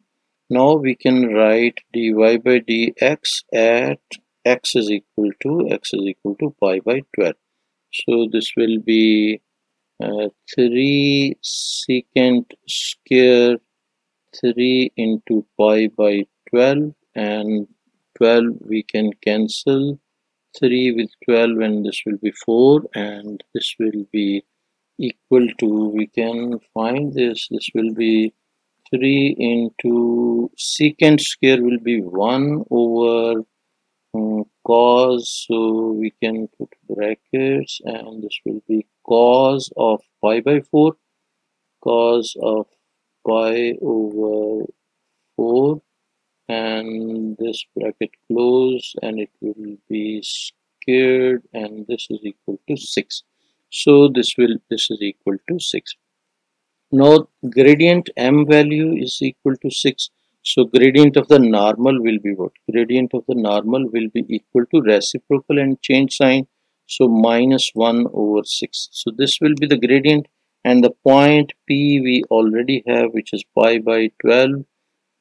now we can write dy by dx at x is equal to x is equal to pi by 12 so this will be uh, 3 secant square 3 into pi by 12 and 12 we can cancel 3 with 12 and this will be 4 and this will be equal to we can find this this will be 3 into secant square will be 1 over um, cos so we can put brackets and this will be cos of pi by 4 cos of pi over 4 and this bracket close and it will be squared and this is equal to 6 so this will this is equal to 6 now gradient m value is equal to 6 so gradient of the normal will be what? Gradient of the normal will be equal to reciprocal and change sign. So minus 1 over 6. So this will be the gradient and the point P we already have which is pi by 12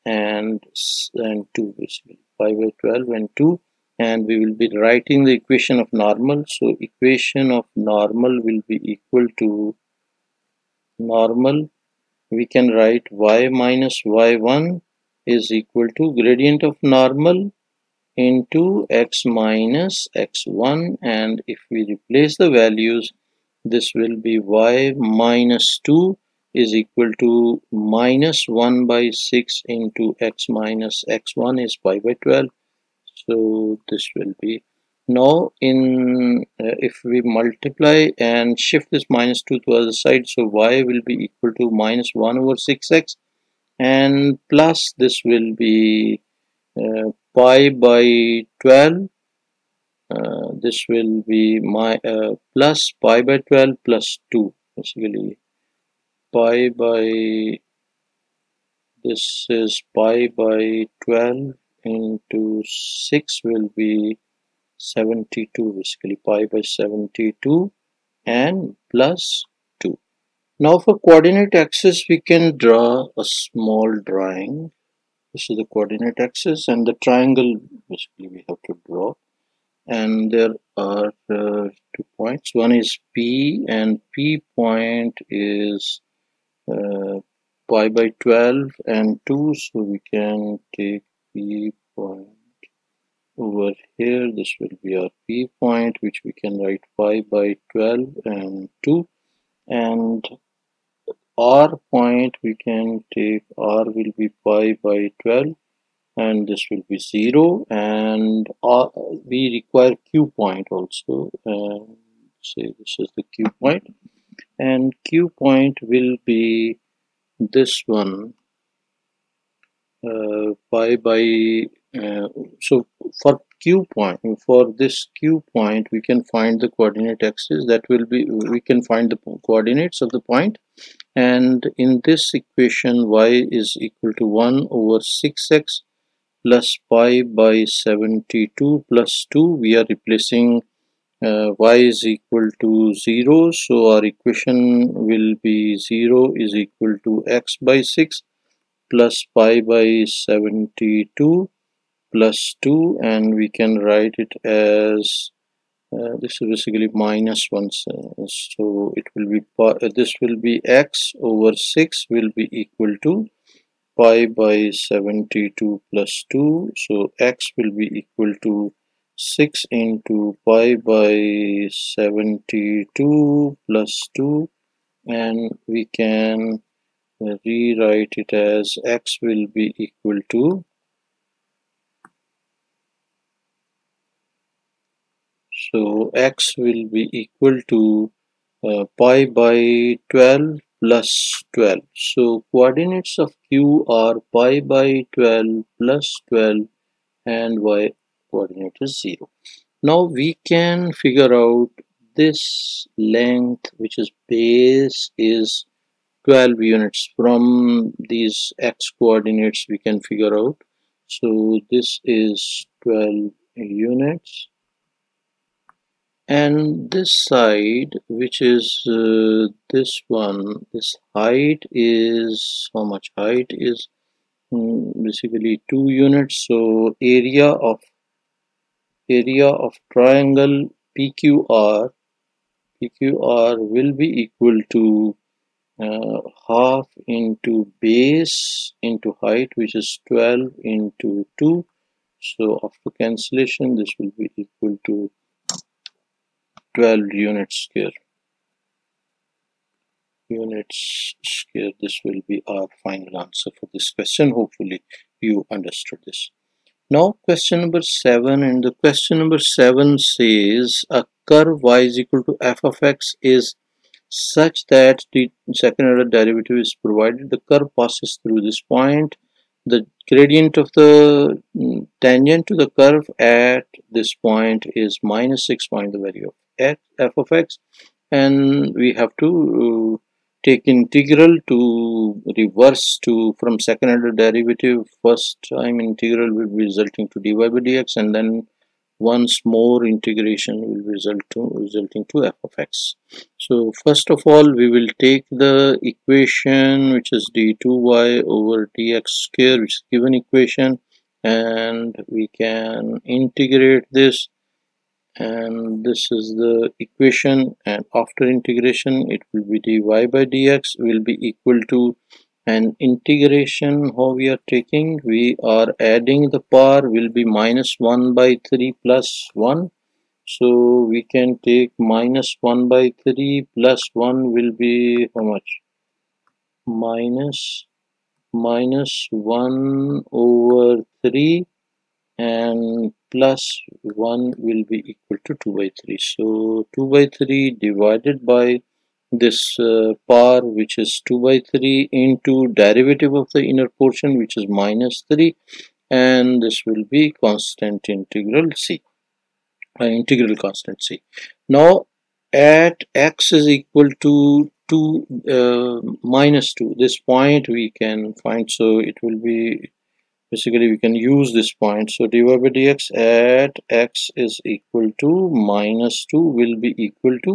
and, and 2 basically. Pi by 12 and 2 and we will be writing the equation of normal. So equation of normal will be equal to normal. We can write y minus y1 is equal to gradient of normal into x minus x1 and if we replace the values this will be y minus 2 is equal to minus 1 by 6 into x minus x1 is pi by 12 so this will be now in uh, if we multiply and shift this minus 2 to the other side so y will be equal to minus 1 over 6x and plus this will be uh, pi by 12 uh, this will be my uh, plus pi by 12 plus 2 basically pi by this is pi by 12 into 6 will be 72 basically pi by 72 and 2 now for coordinate axis we can draw a small drawing. This is the coordinate axis and the triangle basically we have to draw. And there are uh, two points. One is P and P point is uh, pi by 12 and 2 so we can take P point over here. This will be our p point which we can write pi by 12 and 2 and r point we can take r will be pi by 12 and this will be 0 and r, we require q point also. And say this is the q point and q point will be this one uh, pi by uh, so for q point for this q point we can find the coordinate axis that will be we can find the coordinates of the point. And in this equation y is equal to 1 over 6x plus pi by 72 plus 2 we are replacing uh, y is equal to 0 so our equation will be 0 is equal to x by 6 plus pi by 72 plus 2 and we can write it as uh, this is basically minus 1 so it will be uh, this will be x over 6 will be equal to pi by 72 plus 2 so x will be equal to 6 into pi by 72 plus 2 and we can rewrite it as x will be equal to so x will be equal to uh, pi by 12 plus 12 so coordinates of q are pi by 12 plus 12 and y coordinate is 0 now we can figure out this length which is base is 12 units. From these x coordinates we can figure out. So this is 12 units. And this side which is uh, this one this height is how much height is um, basically 2 units. So area of area of triangle PQR PQR will be equal to uh, half into base into height which is 12 into 2 so after cancellation this will be equal to 12 units square. Units square this will be our final answer for this question. Hopefully you understood this now question number 7 and the question number 7 says a curve y is equal to f of x is such that the second order derivative is provided. The curve passes through this point. The gradient of the mm, tangent to the curve at this point is minus 6 point the value of f of x. And we have to uh, take integral to reverse to from second order derivative first time integral will be resulting to dy by dx and then once more integration will result to resulting to f of x. So first of all we will take the equation which is d2y over dx square which is given equation and we can integrate this and this is the equation and after integration it will be dy by dx will be equal to and integration how we are taking. We are adding the power will be minus 1 by 3 plus 1 so we can take minus 1 by 3 plus 1 will be how much? Minus minus 1 over 3 and plus 1 will be equal to 2 by 3 so 2 by 3 divided by this uh, power which is 2 by 3 into derivative of the inner portion which is minus 3 and this will be constant integral c uh, integral constant c. Now at x is equal to 2 uh, minus 2 this point we can find so it will be basically we can use this point. So dy by dx at x is equal to minus 2 will be equal to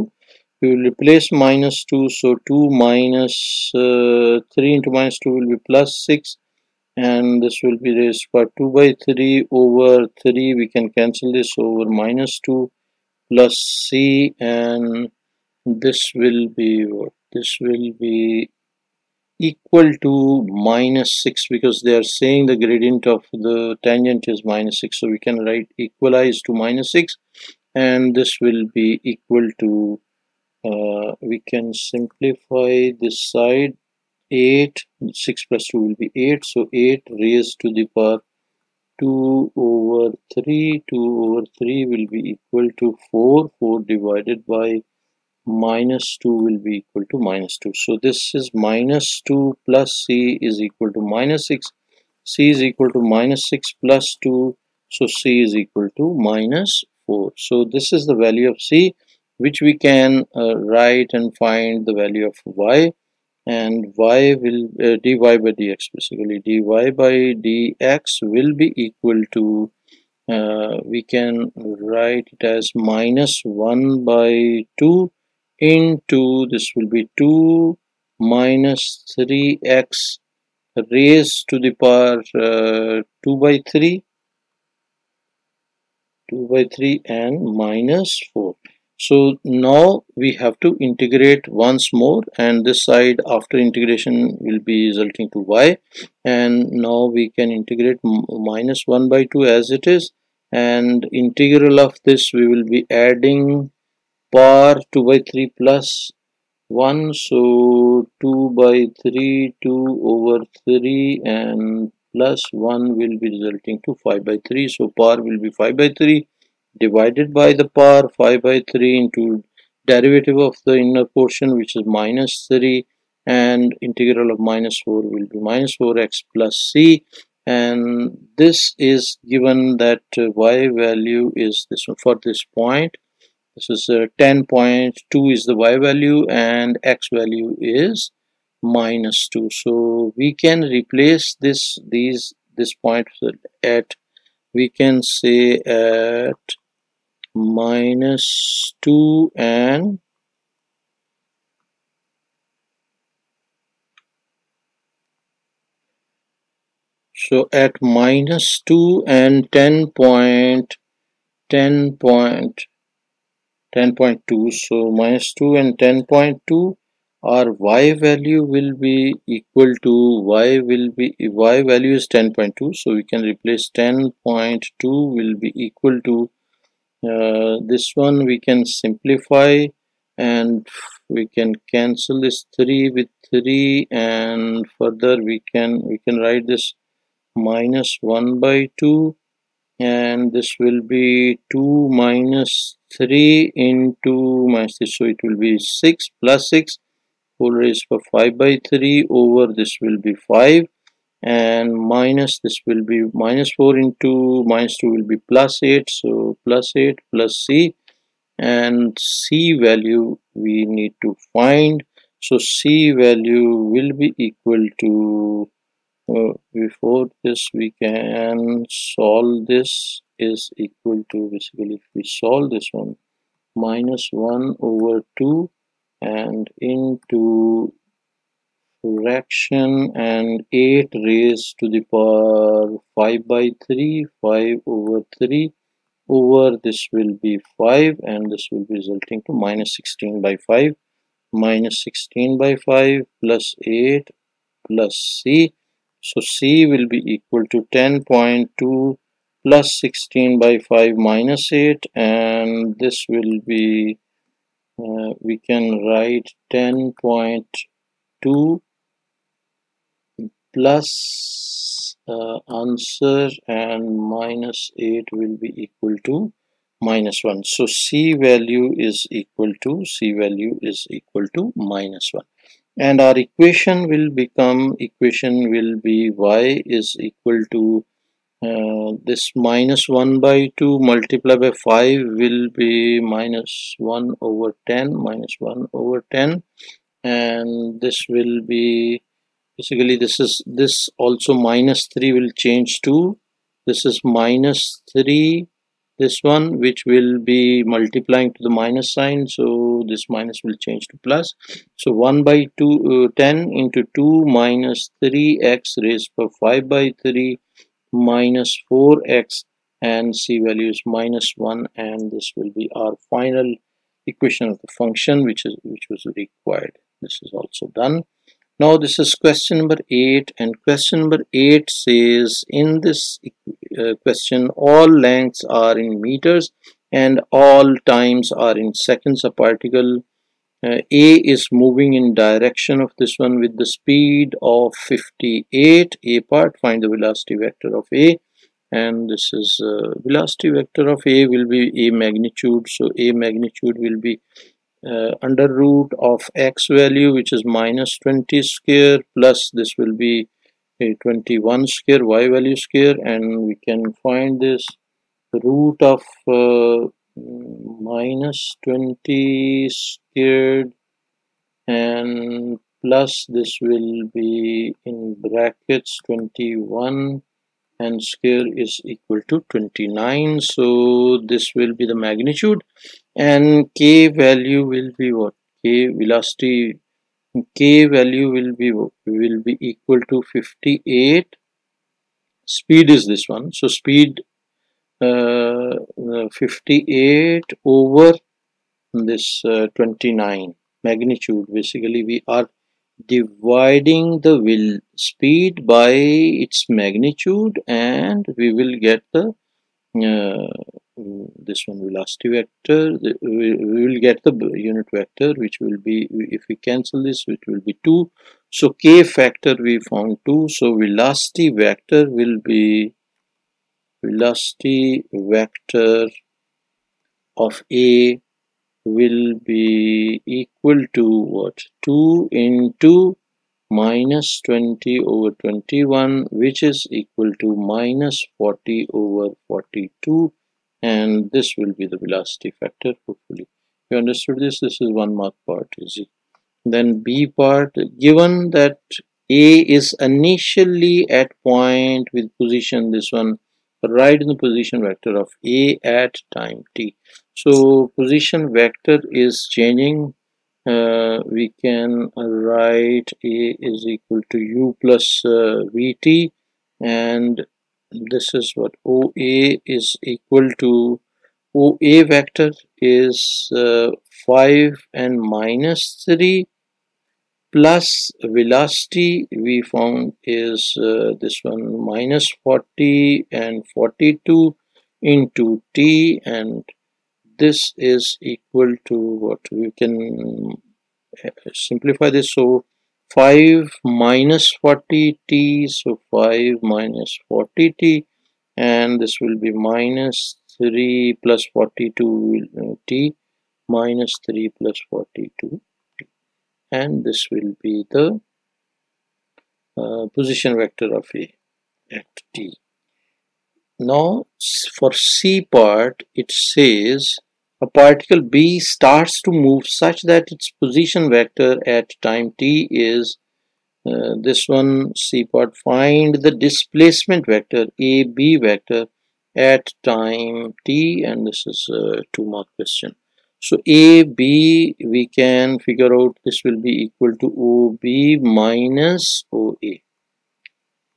we will replace minus 2 so 2 minus, uh, 3 into minus 2 will be plus 6 and this will be raised by 2 by 3 over 3 we can cancel this over minus 2 plus c. And this will be what? This will be equal to minus 6 because they are saying the gradient of the tangent is minus 6 so we can write equalize to minus 6 and this will be equal to uh, we can simplify this side. 8 6 plus 2 will be 8 so 8 raised to the power 2 over 3 2 over 3 will be equal to 4 4 divided by minus 2 will be equal to minus 2 so this is minus 2 plus c is equal to minus 6 c is equal to minus 6 plus 2 so c is equal to minus 4 so this is the value of c which we can uh, write and find the value of y. And y will uh, dy by dx basically. dy by dx will be equal to uh, we can write it as minus 1 by 2 into this will be 2 minus 3x raised to the power uh, 2 by 3 2 by 3 and minus 4 so now we have to integrate once more and this side after integration will be resulting to y. And now we can integrate minus 1 by 2 as it is. And integral of this we will be adding power 2 by 3 plus 1 so 2 by 3 2 over 3 and plus 1 will be resulting to 5 by 3 so power will be 5 by 3 divided by the power 5 by 3 into derivative of the inner portion which is minus 3 and integral of minus 4 will be minus 4x plus c. And this is given that y value is this one for this point this is uh, 10.2 is the y value and x value is minus 2 so we can replace this these this point at we can say at minus 2 and so at minus 2 and 10 point 10 point 10.2 so minus 2 and 10.2 our y value will be equal to y will be y value is 10.2 so we can replace 10.2 will be equal to uh, this one. We can simplify and we can cancel this 3 with 3 and further we can we can write this minus 1 by 2 and this will be 2 minus 3 into minus this so it will be 6 plus 6 whole raised for 5 by 3 over this will be 5 and minus this will be minus 4 into minus 2 will be plus 8 so plus 8 plus c. And c value we need to find. So c value will be equal to before this we can solve this is equal to basically if we solve this one minus 1 over 2 and into fraction and 8 raised to the power 5 by 3 5 over 3 over this will be 5 and this will be resulting to minus 16 by 5 minus 16 by 5 plus 8 plus c so C will be equal to 10.2 plus 16 by 5 minus 8 and this will be uh, we can write 10.2 plus uh, answer and minus 8 will be equal to minus 1 so c value is equal to c value is equal to minus 1 and our equation will become equation will be y is equal to uh, this minus 1 by 2 multiplied by 5 will be minus 1 over 10 minus 1 over 10 and this will be basically this is this also minus 3 will change to this is minus 3 this one which will be multiplying to the minus sign. So this minus will change to plus. So 1 by 2 uh, 10 into 2 minus 3x raised to 5 by 3 minus 4x and c value is minus 1 and this will be our final equation of the function which is which was required. This is also done now this is question number 8 and question number 8 says in this uh, question all lengths are in meters and all times are in seconds. A particle uh, A is moving in direction of this one with the speed of 58 A part find the velocity vector of A. And this is uh, velocity vector of A will be A magnitude. So A magnitude will be uh, under root of x value which is minus 20 square plus this will be a 21 square y value square and we can find this root of uh, minus 20 squared and plus this will be in brackets 21 and square is equal to 29 so this will be the magnitude and k value will be what? K velocity k value will be will be equal to 58 speed is this one. So speed uh, uh, 58 over this uh, 29 magnitude. Basically we are dividing the will speed by its magnitude and we will get the uh, this one velocity vector we, we will get the unit vector which will be if we cancel this it will be 2 so k factor we found 2 so velocity vector will be velocity vector of A will be equal to what? 2 into minus 20 over 21 which is equal to minus 40 over 42 and this will be the velocity vector hopefully. You understood this? This is one mark part easy then b part given that a is initially at point with position this one right in the position vector of a at time t. So position vector is changing. Uh, we can write a is equal to u plus uh, vt and this is what oa is equal to oa vector is uh, 5 and minus 3 plus velocity we found is uh, this one minus 40 and 42 into t and this is equal to what we can uh, simplify this. So 5 minus 40 t so 5 minus 40 t and this will be minus 3 plus 42 uh, t minus 3 plus 42 and this will be the uh, position vector of A at T. Now for C part it says a particle B starts to move such that its position vector at time T is uh, this one C part find the displacement vector AB vector at time T and this is a two mark question. So A, B, we can figure out this will be equal to OB minus OA.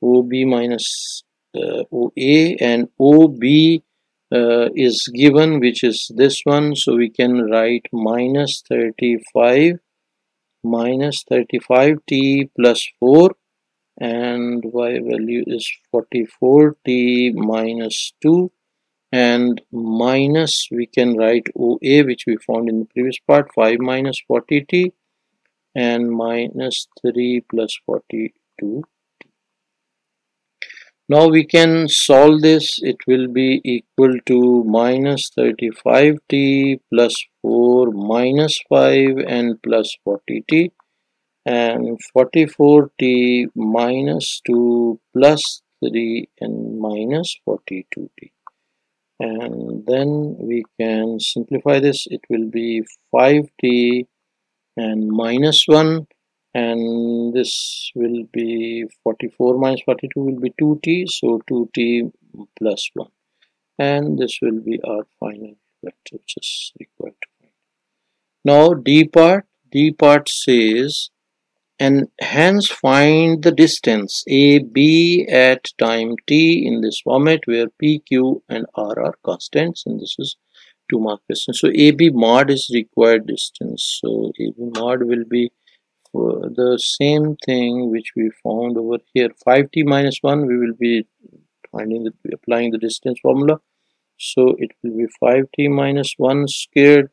OB minus uh, OA and OB uh, is given which is this one. So we can write minus 35 minus 35t plus 4 and y value is 44t minus 2 and minus we can write OA which we found in the previous part 5 minus 40t and minus 3 plus 42 now we can solve this. It will be equal to minus 35t plus 4 minus 5 and plus 40t and 44t minus 2 plus 3 and minus 42t and then we can simplify this. It will be 5t and minus 1 and this will be 44 minus 42 will be 2t so 2t plus 1 and this will be our final vector which is required to find now d part d part says and hence find the distance AB at time t in this format where P, Q and R are constants and this is 2 mark question. So AB mod is required distance. So AB mod will be the same thing which we found over here. 5t minus 1 we will be finding the applying the distance formula. So it will be 5t minus 1 squared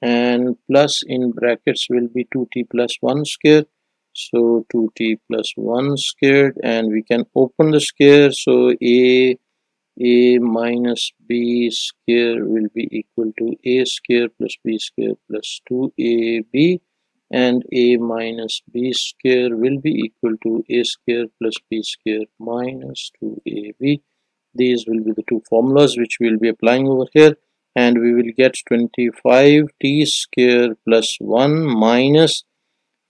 and plus in brackets will be 2t plus 1 squared. So 2t plus 1 squared and we can open the square. So a a minus b square will be equal to a square plus b square plus 2ab and a minus b square will be equal to a square plus b square minus 2ab these will be the two formulas which we will be applying over here. And we will get 25 t square plus 1 minus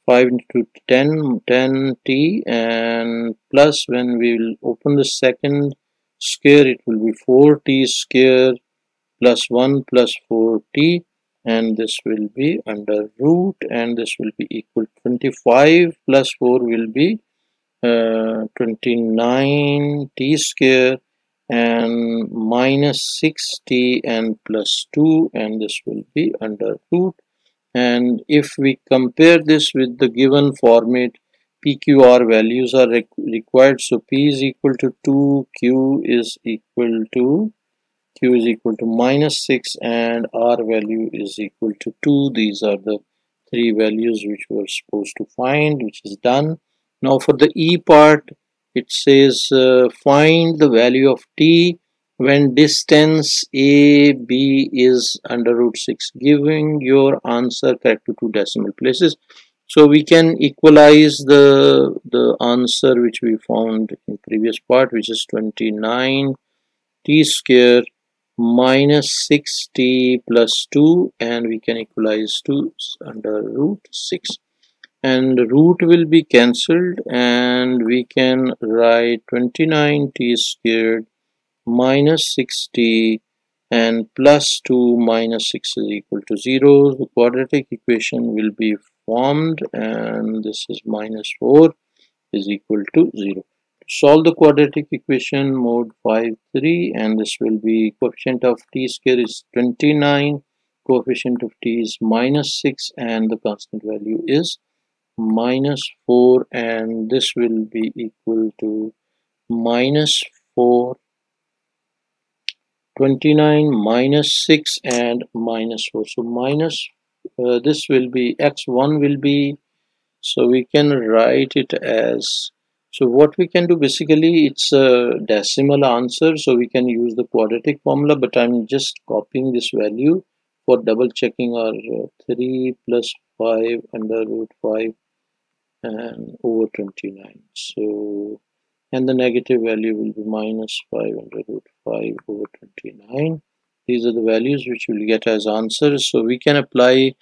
5 into 10 10 t. And plus when we will open the second square it will be 4t square plus 1 plus 4t and this will be under root and this will be equal 25 plus 4 will be uh, 29 t square and minus 6t and plus 2 and this will be under root. And if we compare this with the given format PQR values are required. So P is equal to 2 Q is equal to Q is equal to minus 6 and R value is equal to 2 these are the three values which we're supposed to find which is done. Now for the E part it says uh, find the value of t when distance a b is under root 6 giving your answer correct to two decimal places. So we can equalize the the answer which we found in previous part which is 29 t square minus 6t plus 2 and we can equalize to under root 6 and root will be cancelled and we can write 29t squared minus 6t and plus 2 minus 6 is equal to 0 the quadratic equation will be formed and this is minus 4 is equal to 0 to solve the quadratic equation mode 5 3 and this will be coefficient of t square is 29 coefficient of t is minus 6 and the constant value is minus 4 and this will be equal to minus 4 29 minus 6 and minus 4 so minus uh, this will be x1 will be so we can write it as so what we can do basically it's a decimal answer so we can use the quadratic formula but I'm just copying this value for double checking our uh, 3 plus 5 under root 5 and over 29 so and the negative value will be minus 5 under root 5 over 29 these are the values which we'll get as answers. So we can apply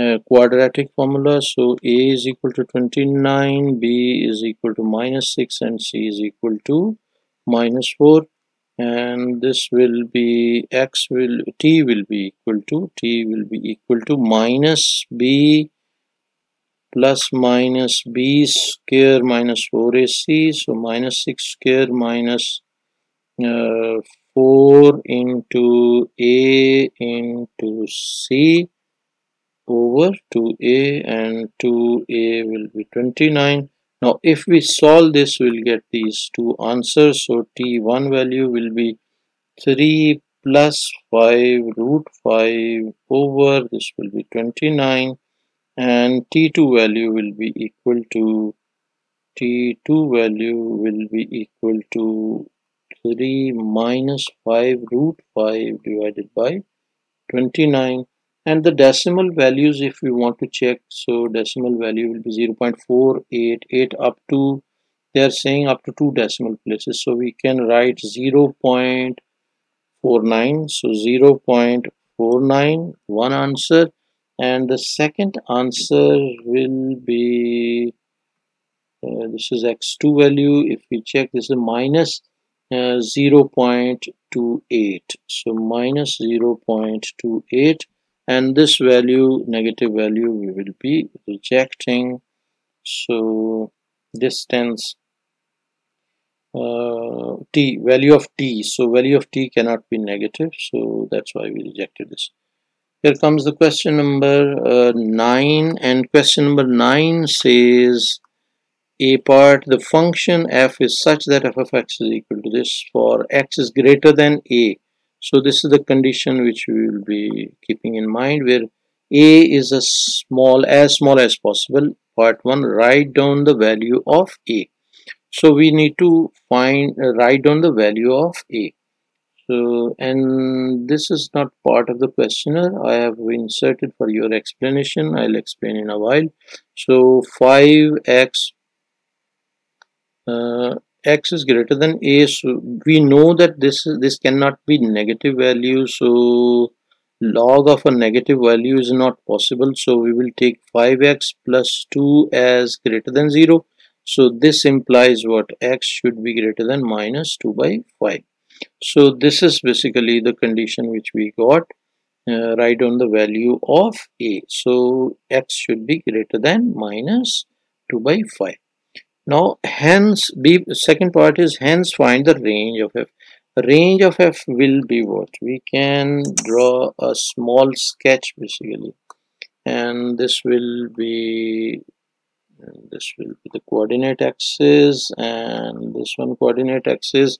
a quadratic formula so a is equal to 29 b is equal to minus 6 and c is equal to minus 4 and this will be x will t will be equal to t will be equal to minus b plus minus b square minus 4ac so minus 6 square minus uh, 4 into a into c over 2a and 2a will be 29 now if we solve this we'll get these two answers. So t1 value will be 3 plus 5 root 5 over this will be 29 and t2 value will be equal to t2 value will be equal to 3 minus 5 root 5 divided by 29 and the decimal values if we want to check so decimal value will be 0 0.488 up to they are saying up to two decimal places. So we can write 0 0.49 so 0 0.49 one answer. And the second answer will be uh, this is x2 value. If we check this is minus, uh, 0 0.28 so minus 0 0.28 and this value negative value we will be rejecting. So distance uh, t value of t. So value of t cannot be negative. So that's why we rejected this. Here comes the question number uh, 9 and question number 9 says a part the function f is such that f of x is equal to this. For x is greater than a so this is the condition which we will be keeping in mind where a is a small as small as possible part 1 write down the value of a. So we need to find uh, write down the value of a. So and this is not part of the questionnaire i have inserted for your explanation. I'll explain in a while. So 5x uh, x is greater than a so we know that this is this cannot be negative value so log of a negative value is not possible so we will take 5x plus 2 as greater than 0 so this implies what? X should be greater than minus 2 by 5 so this is basically the condition which we got uh, write on the value of a. So x should be greater than minus 2 by 5 now hence b second part is hence find the range of f. Range of f will be what? We can draw a small sketch basically. And this will be this will be the coordinate axis and this one coordinate axis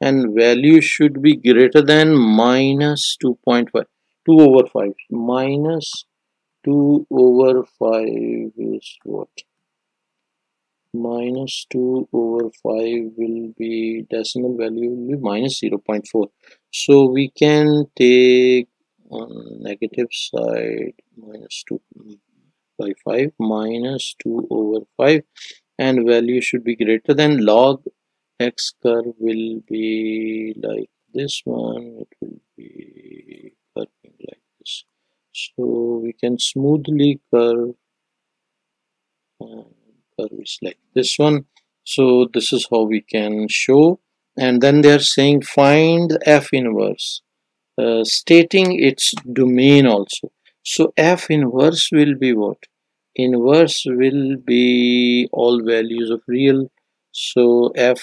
and value should be greater than minus 2.5 2 over 5 minus 2 over 5 is what minus 2 over 5 will be decimal value will be minus 0 0.4 so we can take on negative side minus 2 by 5 minus 2 over 5 and value should be greater than log x curve will be like this one it will be curving like this. So we can smoothly curve like this one. So this is how we can show. And then they are saying find f inverse. Uh, stating its domain also. So f inverse will be what? Inverse will be all values of real. So f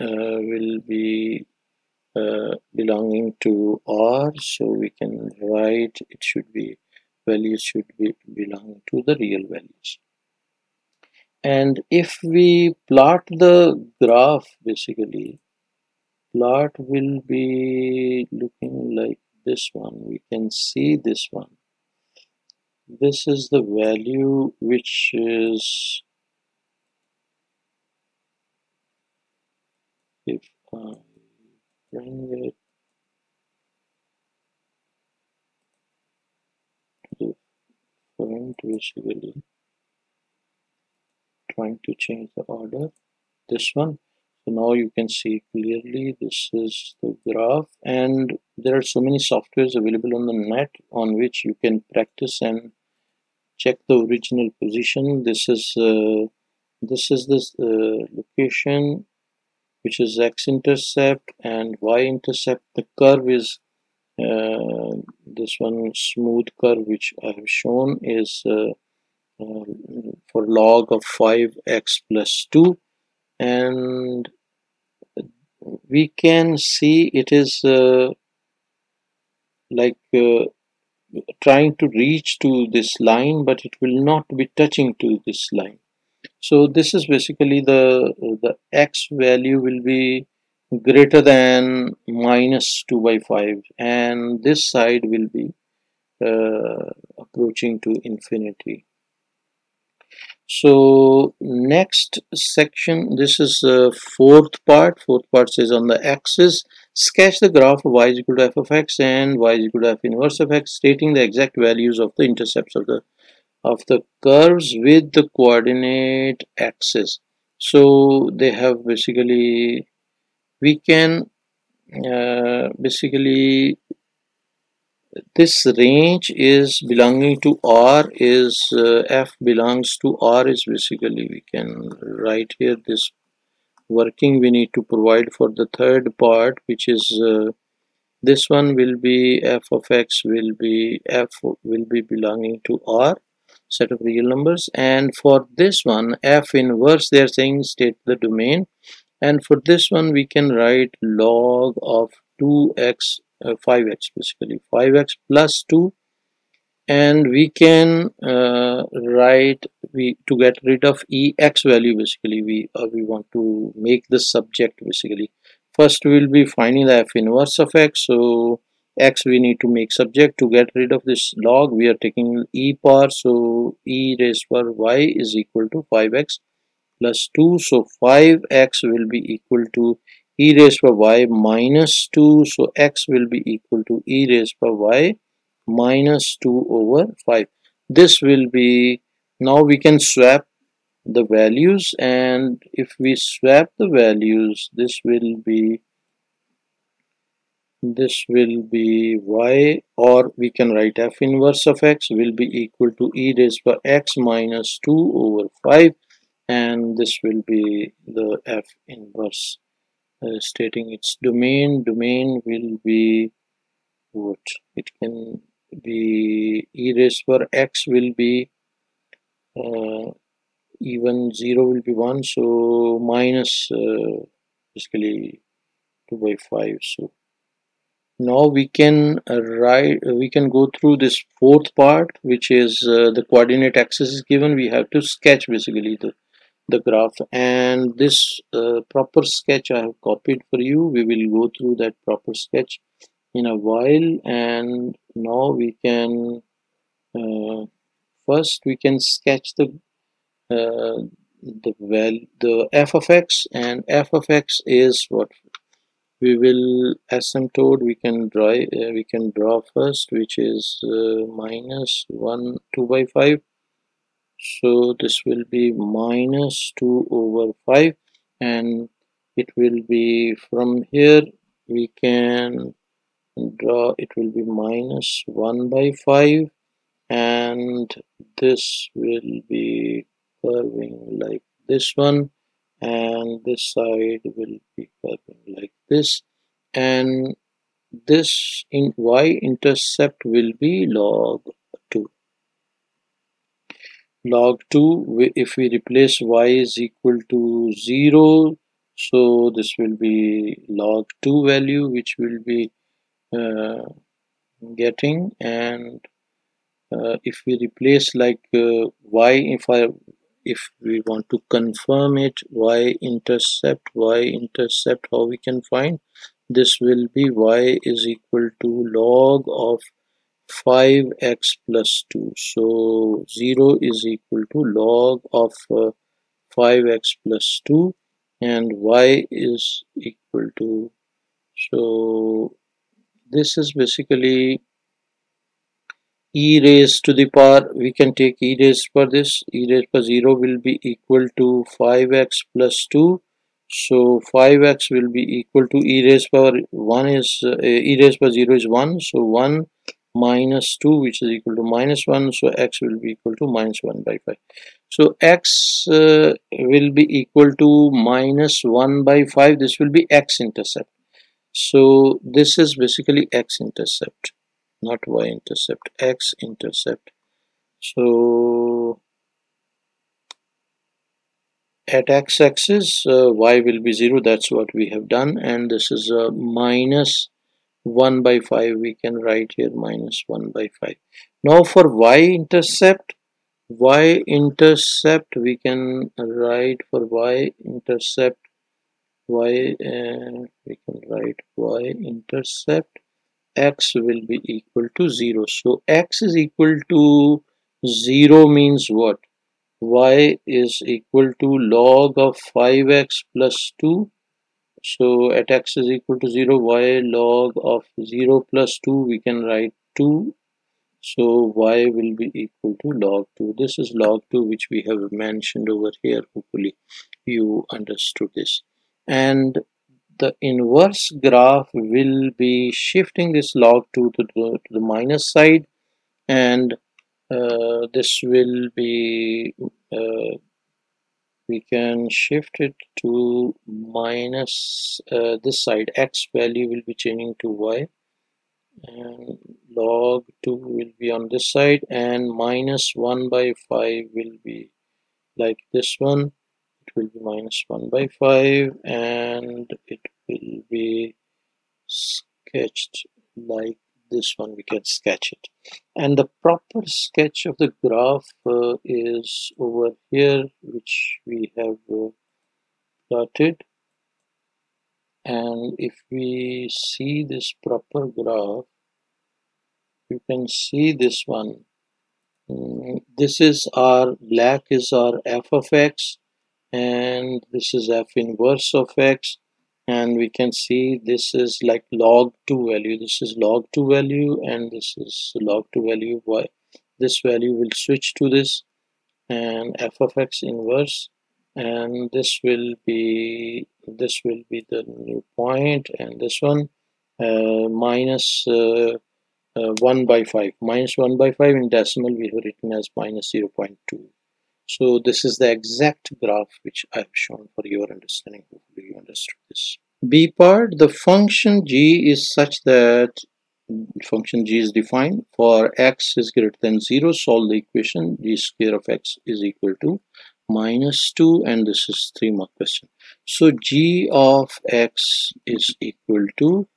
uh, will be uh, belonging to r. So we can write it should be values should be belong to the real values and if we plot the graph basically plot will be looking like this one. We can see this one. This is the value which is if I bring it to front basically trying to change the order. This one. So now you can see clearly this is the graph and there are so many softwares available on the net on which you can practice and check the original position. This is uh, this is this uh, location which is x-intercept and y-intercept. The curve is uh, this one smooth curve which I have shown is uh, for log of 5x plus 2 and we can see it is uh, like uh, trying to reach to this line but it will not be touching to this line. So this is basically the the x value will be greater than minus 2 by 5 and this side will be uh, approaching to infinity so next section this is the fourth part. Fourth part says on the axis sketch the graph of y is equal to f of x and y is equal to f inverse of x stating the exact values of the intercepts of the of the curves with the coordinate axis. So they have basically we can uh, basically this range is belonging to R is uh, F belongs to R is basically we can write here this working we need to provide for the third part which is uh, this one will be f of x will be f will be belonging to r set of real numbers. And for this one f inverse they are saying state the domain. And for this one we can write log of 2x uh, 5x basically. 5x plus 2 and we can uh, write we to get rid of ex value basically we uh, we want to make the subject basically. First we'll be finding the f inverse of x so x we need to make subject. To get rid of this log we are taking e power so e raised power y is equal to 5x plus 2 so 5x will be equal to e raised by y minus 2 so x will be equal to e raised by y minus 2 over 5 this will be now we can swap the values and if we swap the values this will be this will be y or we can write f inverse of x will be equal to e raised by x minus 2 over 5 and this will be the f inverse uh, stating its domain domain will be what? It can be e raised per x will be uh, even 0 will be 1 so minus uh, basically 2 by 5 so now we can write uh, we can go through this fourth part which is uh, the coordinate axis is given. We have to sketch basically the the graph. And this uh, proper sketch I have copied for you. We will go through that proper sketch in a while. And now we can uh, first we can sketch the uh, the well the f of x. And f of x is what? We will asymptote we can draw uh, we can draw first which is uh, minus 1 2 by 5 so this will be minus 2 over 5 and it will be from here we can draw it will be minus 1 by 5 and this will be curving like this one and this side will be curving like this and this in y-intercept will be log. 2 log 2 if we replace y is equal to 0 so this will be log 2 value which will be uh, getting. And uh, if we replace like uh, y if I if we want to confirm it y intercept y intercept how we can find? This will be y is equal to log of 5x plus 2 so 0 is equal to log of uh, 5x plus 2 and y is equal to so this is basically e raised to the power we can take e raised for this e raised for 0 will be equal to 5x plus 2 so 5x will be equal to e raised power 1 is uh, e raised per 0 is 1 so 1 minus 2 which is equal to minus 1 so x will be equal to minus 1 by 5 so x uh, will be equal to minus 1 by 5 this will be x intercept so this is basically x-intercept not y-intercept x-intercept. So at x-axis uh, y will be 0 that's what we have done. And this is a minus 1 by 5 we can write here minus 1 by 5 now for y-intercept y-intercept we can write for y-intercept y uh, we can write y intercept x will be equal to 0 so x is equal to 0 means what? Y is equal to log of 5x plus 2 so at x is equal to 0 y log of 0 plus 2 we can write 2 so y will be equal to log 2 this is log 2 which we have mentioned over here. Hopefully you understood this. And the inverse graph will be shifting this log 2 to the, to the minus side. And uh, this will be uh, we can shift it to minus uh, this side. X value will be changing to y. And log 2 will be on this side. And minus 1 by 5 will be like this one. It will be minus 1 by 5 and it will be sketched like this one we can sketch it. And the proper sketch of the graph uh, is over here which we have uh, plotted. And if we see this proper graph you can see this one. Mm, this is our black is our f of x and this is f inverse of x and we can see this is like log 2 value. This is log 2 value and this is log 2 value. Y this value will switch to this and f of x inverse and this will be this will be the new point and this one uh, minus, uh, uh, 1 by 5 minus 1 by 5 in decimal we have written as minus 0 0.2 so this is the exact graph which I have shown for your understanding. Hopefully you understood this. B part, the function g is such that function g is defined for x is greater than 0 solve the equation g square of x is equal to minus 2 and this is 3 mark question so g of x is equal to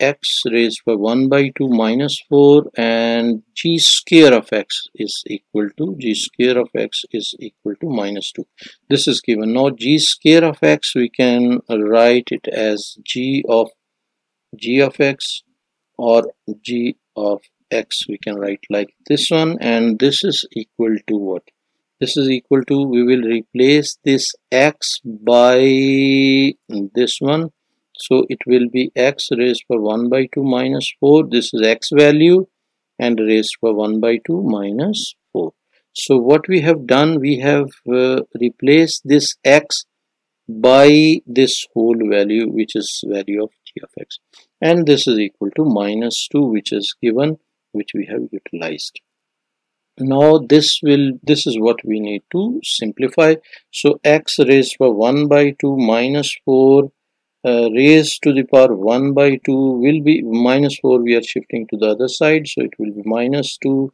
x raised by 1 by 2 minus 4 and g square of x is equal to g square of x is equal to minus 2 this is given. Now g square of x we can write it as g of g of x or g of x. We can write like this one and this is equal to what? This is equal to we will replace this x by this one so it will be x raised by 1 by 2 minus 4 this is x value and raised by 1 by 2 minus 4 so what we have done we have uh, replaced this x by this whole value which is value of g of x. And this is equal to minus 2 which is given which we have utilized. Now this will this is what we need to simplify. So x raised by 1 by 2 minus 4 uh, raised to the power 1 by 2 will be minus 4 we are shifting to the other side so it will be minus 2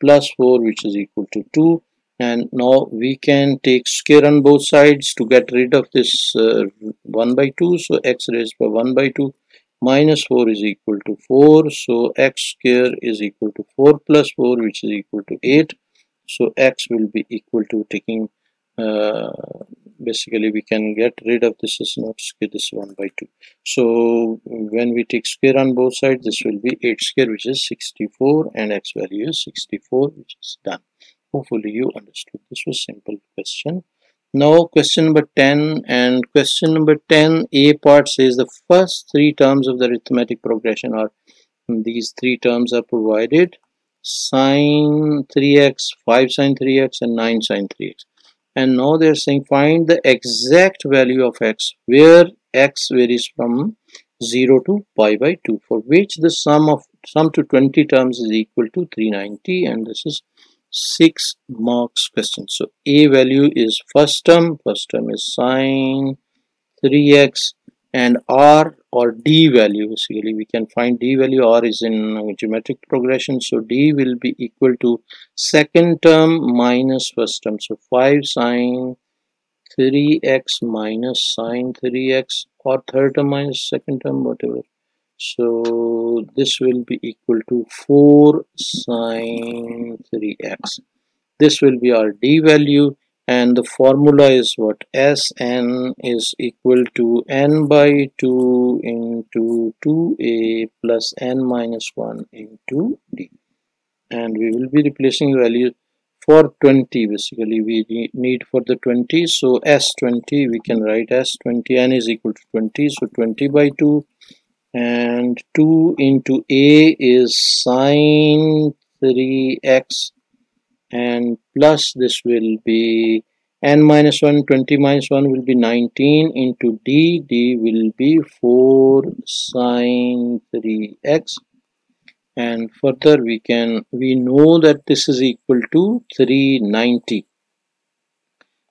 plus 4 which is equal to 2 and now we can take square on both sides to get rid of this uh, 1 by 2 so x raised by 1 by 2 minus 4 is equal to 4 so x square is equal to 4 plus 4 which is equal to 8 so x will be equal to taking uh, basically we can get rid of this is not square this 1 by 2 so when we take square on both sides this will be 8 square which is 64 and x value is 64 which is done. Hopefully you understood this was simple question. Now question number 10 and question number 10 a part says the first three terms of the arithmetic progression are hmm, these three terms are provided. Sine 3x 5 sine 3x and 9 sine 3x and now they're saying find the exact value of x where x varies from 0 to pi by 2 for which the sum of sum to 20 terms is equal to 390 and this is 6 marks question. So a value is first term first term is sine 3x and r or d value basically we can find d value r is in geometric progression so d will be equal to second term minus first term. So 5 sine 3x minus sine 3x or third term minus second term whatever. So this will be equal to 4 sine 3x this will be our d value and the formula is what? Sn is equal to n by 2 into 2a plus n minus 1 into d. And we will be replacing the value for 20 basically we need for the 20 so s20 we can write s20 n is equal to 20 so 20 by 2 and 2 into a is sine 3x and plus this will be n minus 1 20 minus 1 will be 19 into d. d will be 4 sine 3x and further we can we know that this is equal to 390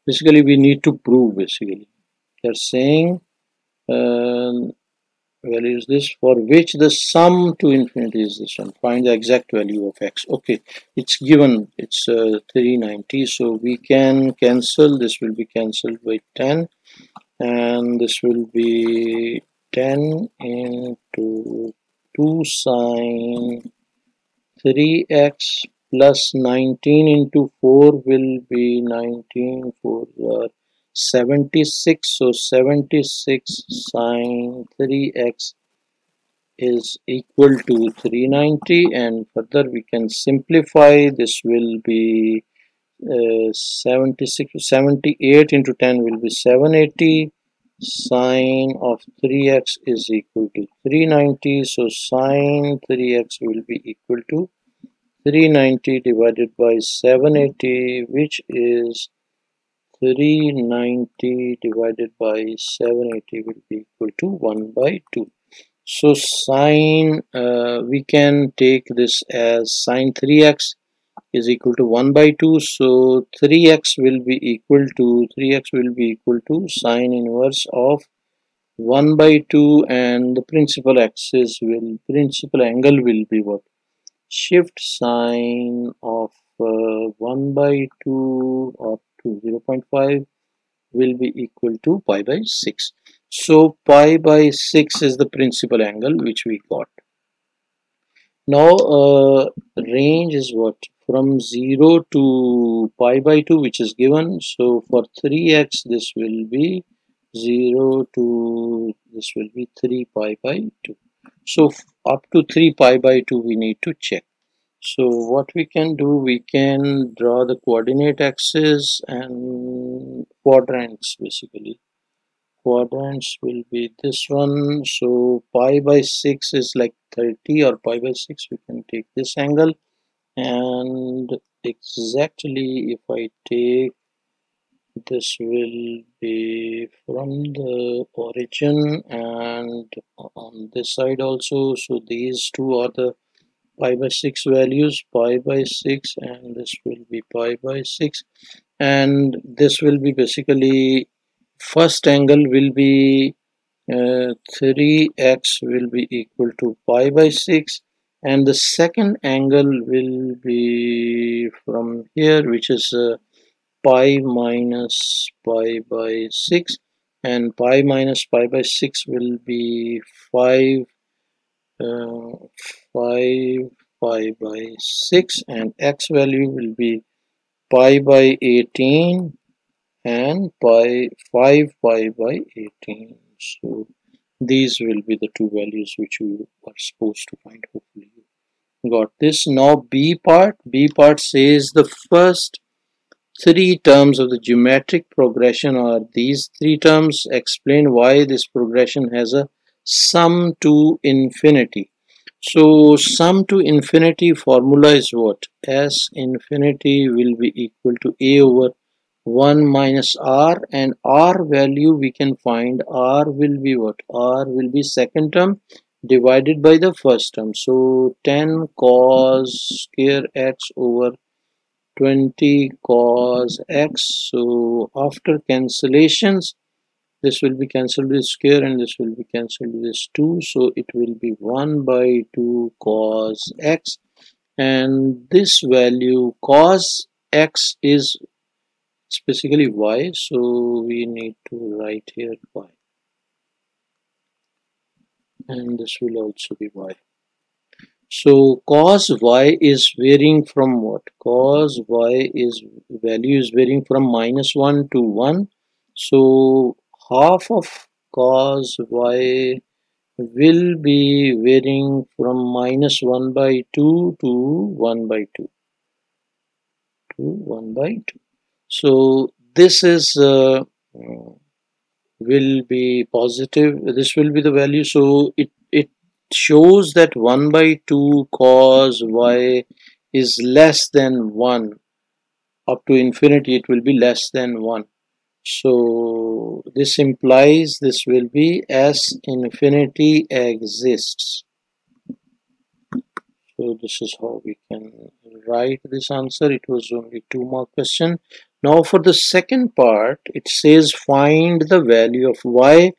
basically we need to prove basically. They're saying uh, value is this for which the sum to infinity is this one. Find the exact value of x. Okay it's given. It's uh, 390 so we can cancel. This will be cancelled by 10 and this will be 10 into 2 sine 3x plus 19 into 4 will be 19 4 are 76 so 76 sine 3x is equal to 390 and further we can simplify this will be uh, 76 78 into 10 will be 780 sine of 3x is equal to 390 so sine 3x will be equal to 390 divided by 780 which is 390 divided by 780 will be equal to 1 by 2 so sine uh, we can take this as sine 3x is equal to 1 by 2 so 3x will be equal to 3x will be equal to sine inverse of 1 by 2 and the principal axis will principal angle will be what? Shift sine of uh, 1 by 2 up to 0.5 will be equal to pi by 6 so pi by 6 is the principal angle which we got. Now uh, range is what? From 0 to pi by 2 which is given. So for 3x this will be 0 to this will be 3 pi by 2 so up to 3 pi by 2 we need to check so what we can do we can draw the coordinate axis and quadrants basically. Quadrants will be this one. So pi by 6 is like 30 or pi by 6 we can take this angle. And exactly if I take this will be from the origin and on this side also. So these two are the pi by 6 values pi by 6 and this will be pi by 6 and this will be basically first angle will be uh, 3x will be equal to pi by 6 and the second angle will be from here which is uh, pi minus pi by 6 and pi minus pi by 6 will be 5 uh, 5 pi by 6 and x value will be pi by 18 and pi 5 pi by 18 so these will be the two values which we are supposed to find hopefully. Got this. Now b part. B part says the first three terms of the geometric progression are these three terms. Explain why this progression has a sum to infinity so sum to infinity formula is what? S infinity will be equal to a over 1 minus r and r value we can find r will be what? R will be second term divided by the first term. So 10 cos square x over 20 cos x. So after cancellations this will be cancelled with square and this will be cancelled with 2 so it will be 1 by 2 cos x. And this value cos x is specifically y. So we need to write here y. And this will also be y. So cos y is varying from what? Cos y is value is varying from minus 1 to 1. So half of cos y will be varying from minus 1 by 2 to 1 by 2 to 1 by 2 so this is uh, will be positive this will be the value. So it it shows that 1 by 2 cos y is less than 1 up to infinity it will be less than 1 so this implies this will be S infinity exists. So this is how we can write this answer. It was only two more question. Now for the second part it says find the value of y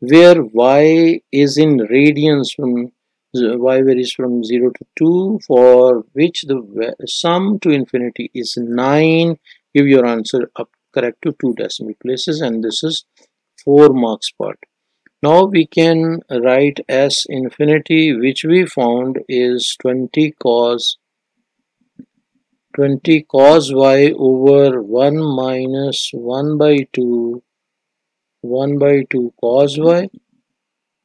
where y is in radians from y varies from 0 to 2 for which the sum to infinity is 9 give your answer up correct to two decimal places and this is 4 marks part. Now we can write s infinity which we found is 20 cos 20 cos y over 1 minus 1 by 2 1 by 2 cos y.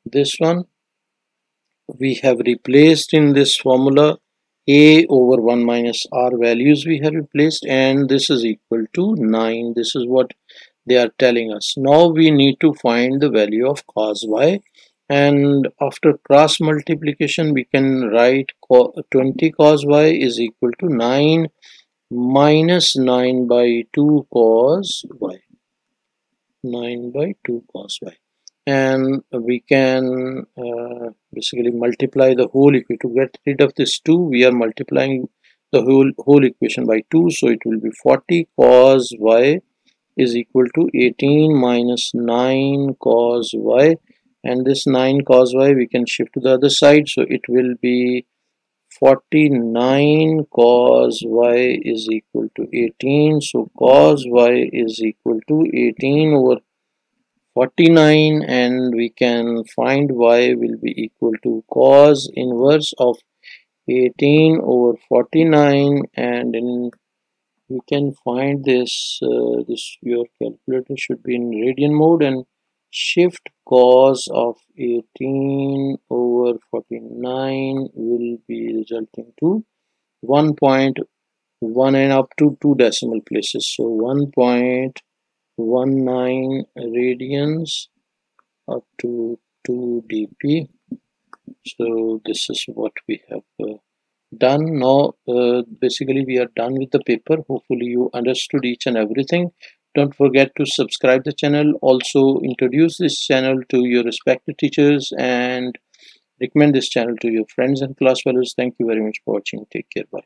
This one we have replaced in this formula a over 1 minus r values we have replaced and this is equal to 9 this is what they are telling us. Now we need to find the value of cos y and after cross multiplication we can write 20 cos y is equal to 9 minus 9 by 2 cos y. 9 by 2 cos y and we can uh, basically multiply the whole equation to get rid of this 2 we are multiplying the whole whole equation by 2 so it will be 40 cos y is equal to 18 minus 9 cos y and this 9 cos y we can shift to the other side so it will be 49 cos y is equal to 18 so cos y is equal to 18 over 49 and we can find y will be equal to cos inverse of 18 over 49 and in we can find this uh, this your calculator should be in radian mode and shift cos of 18 over 49 will be resulting to 1.1 and up to two decimal places. So 1. 19 radians up to 2 dp so this is what we have uh, done. Now uh, basically we are done with the paper. Hopefully you understood each and everything. Don't forget to subscribe the channel. Also introduce this channel to your respected teachers and recommend this channel to your friends and class fellows. Thank you very much for watching. Take care. Bye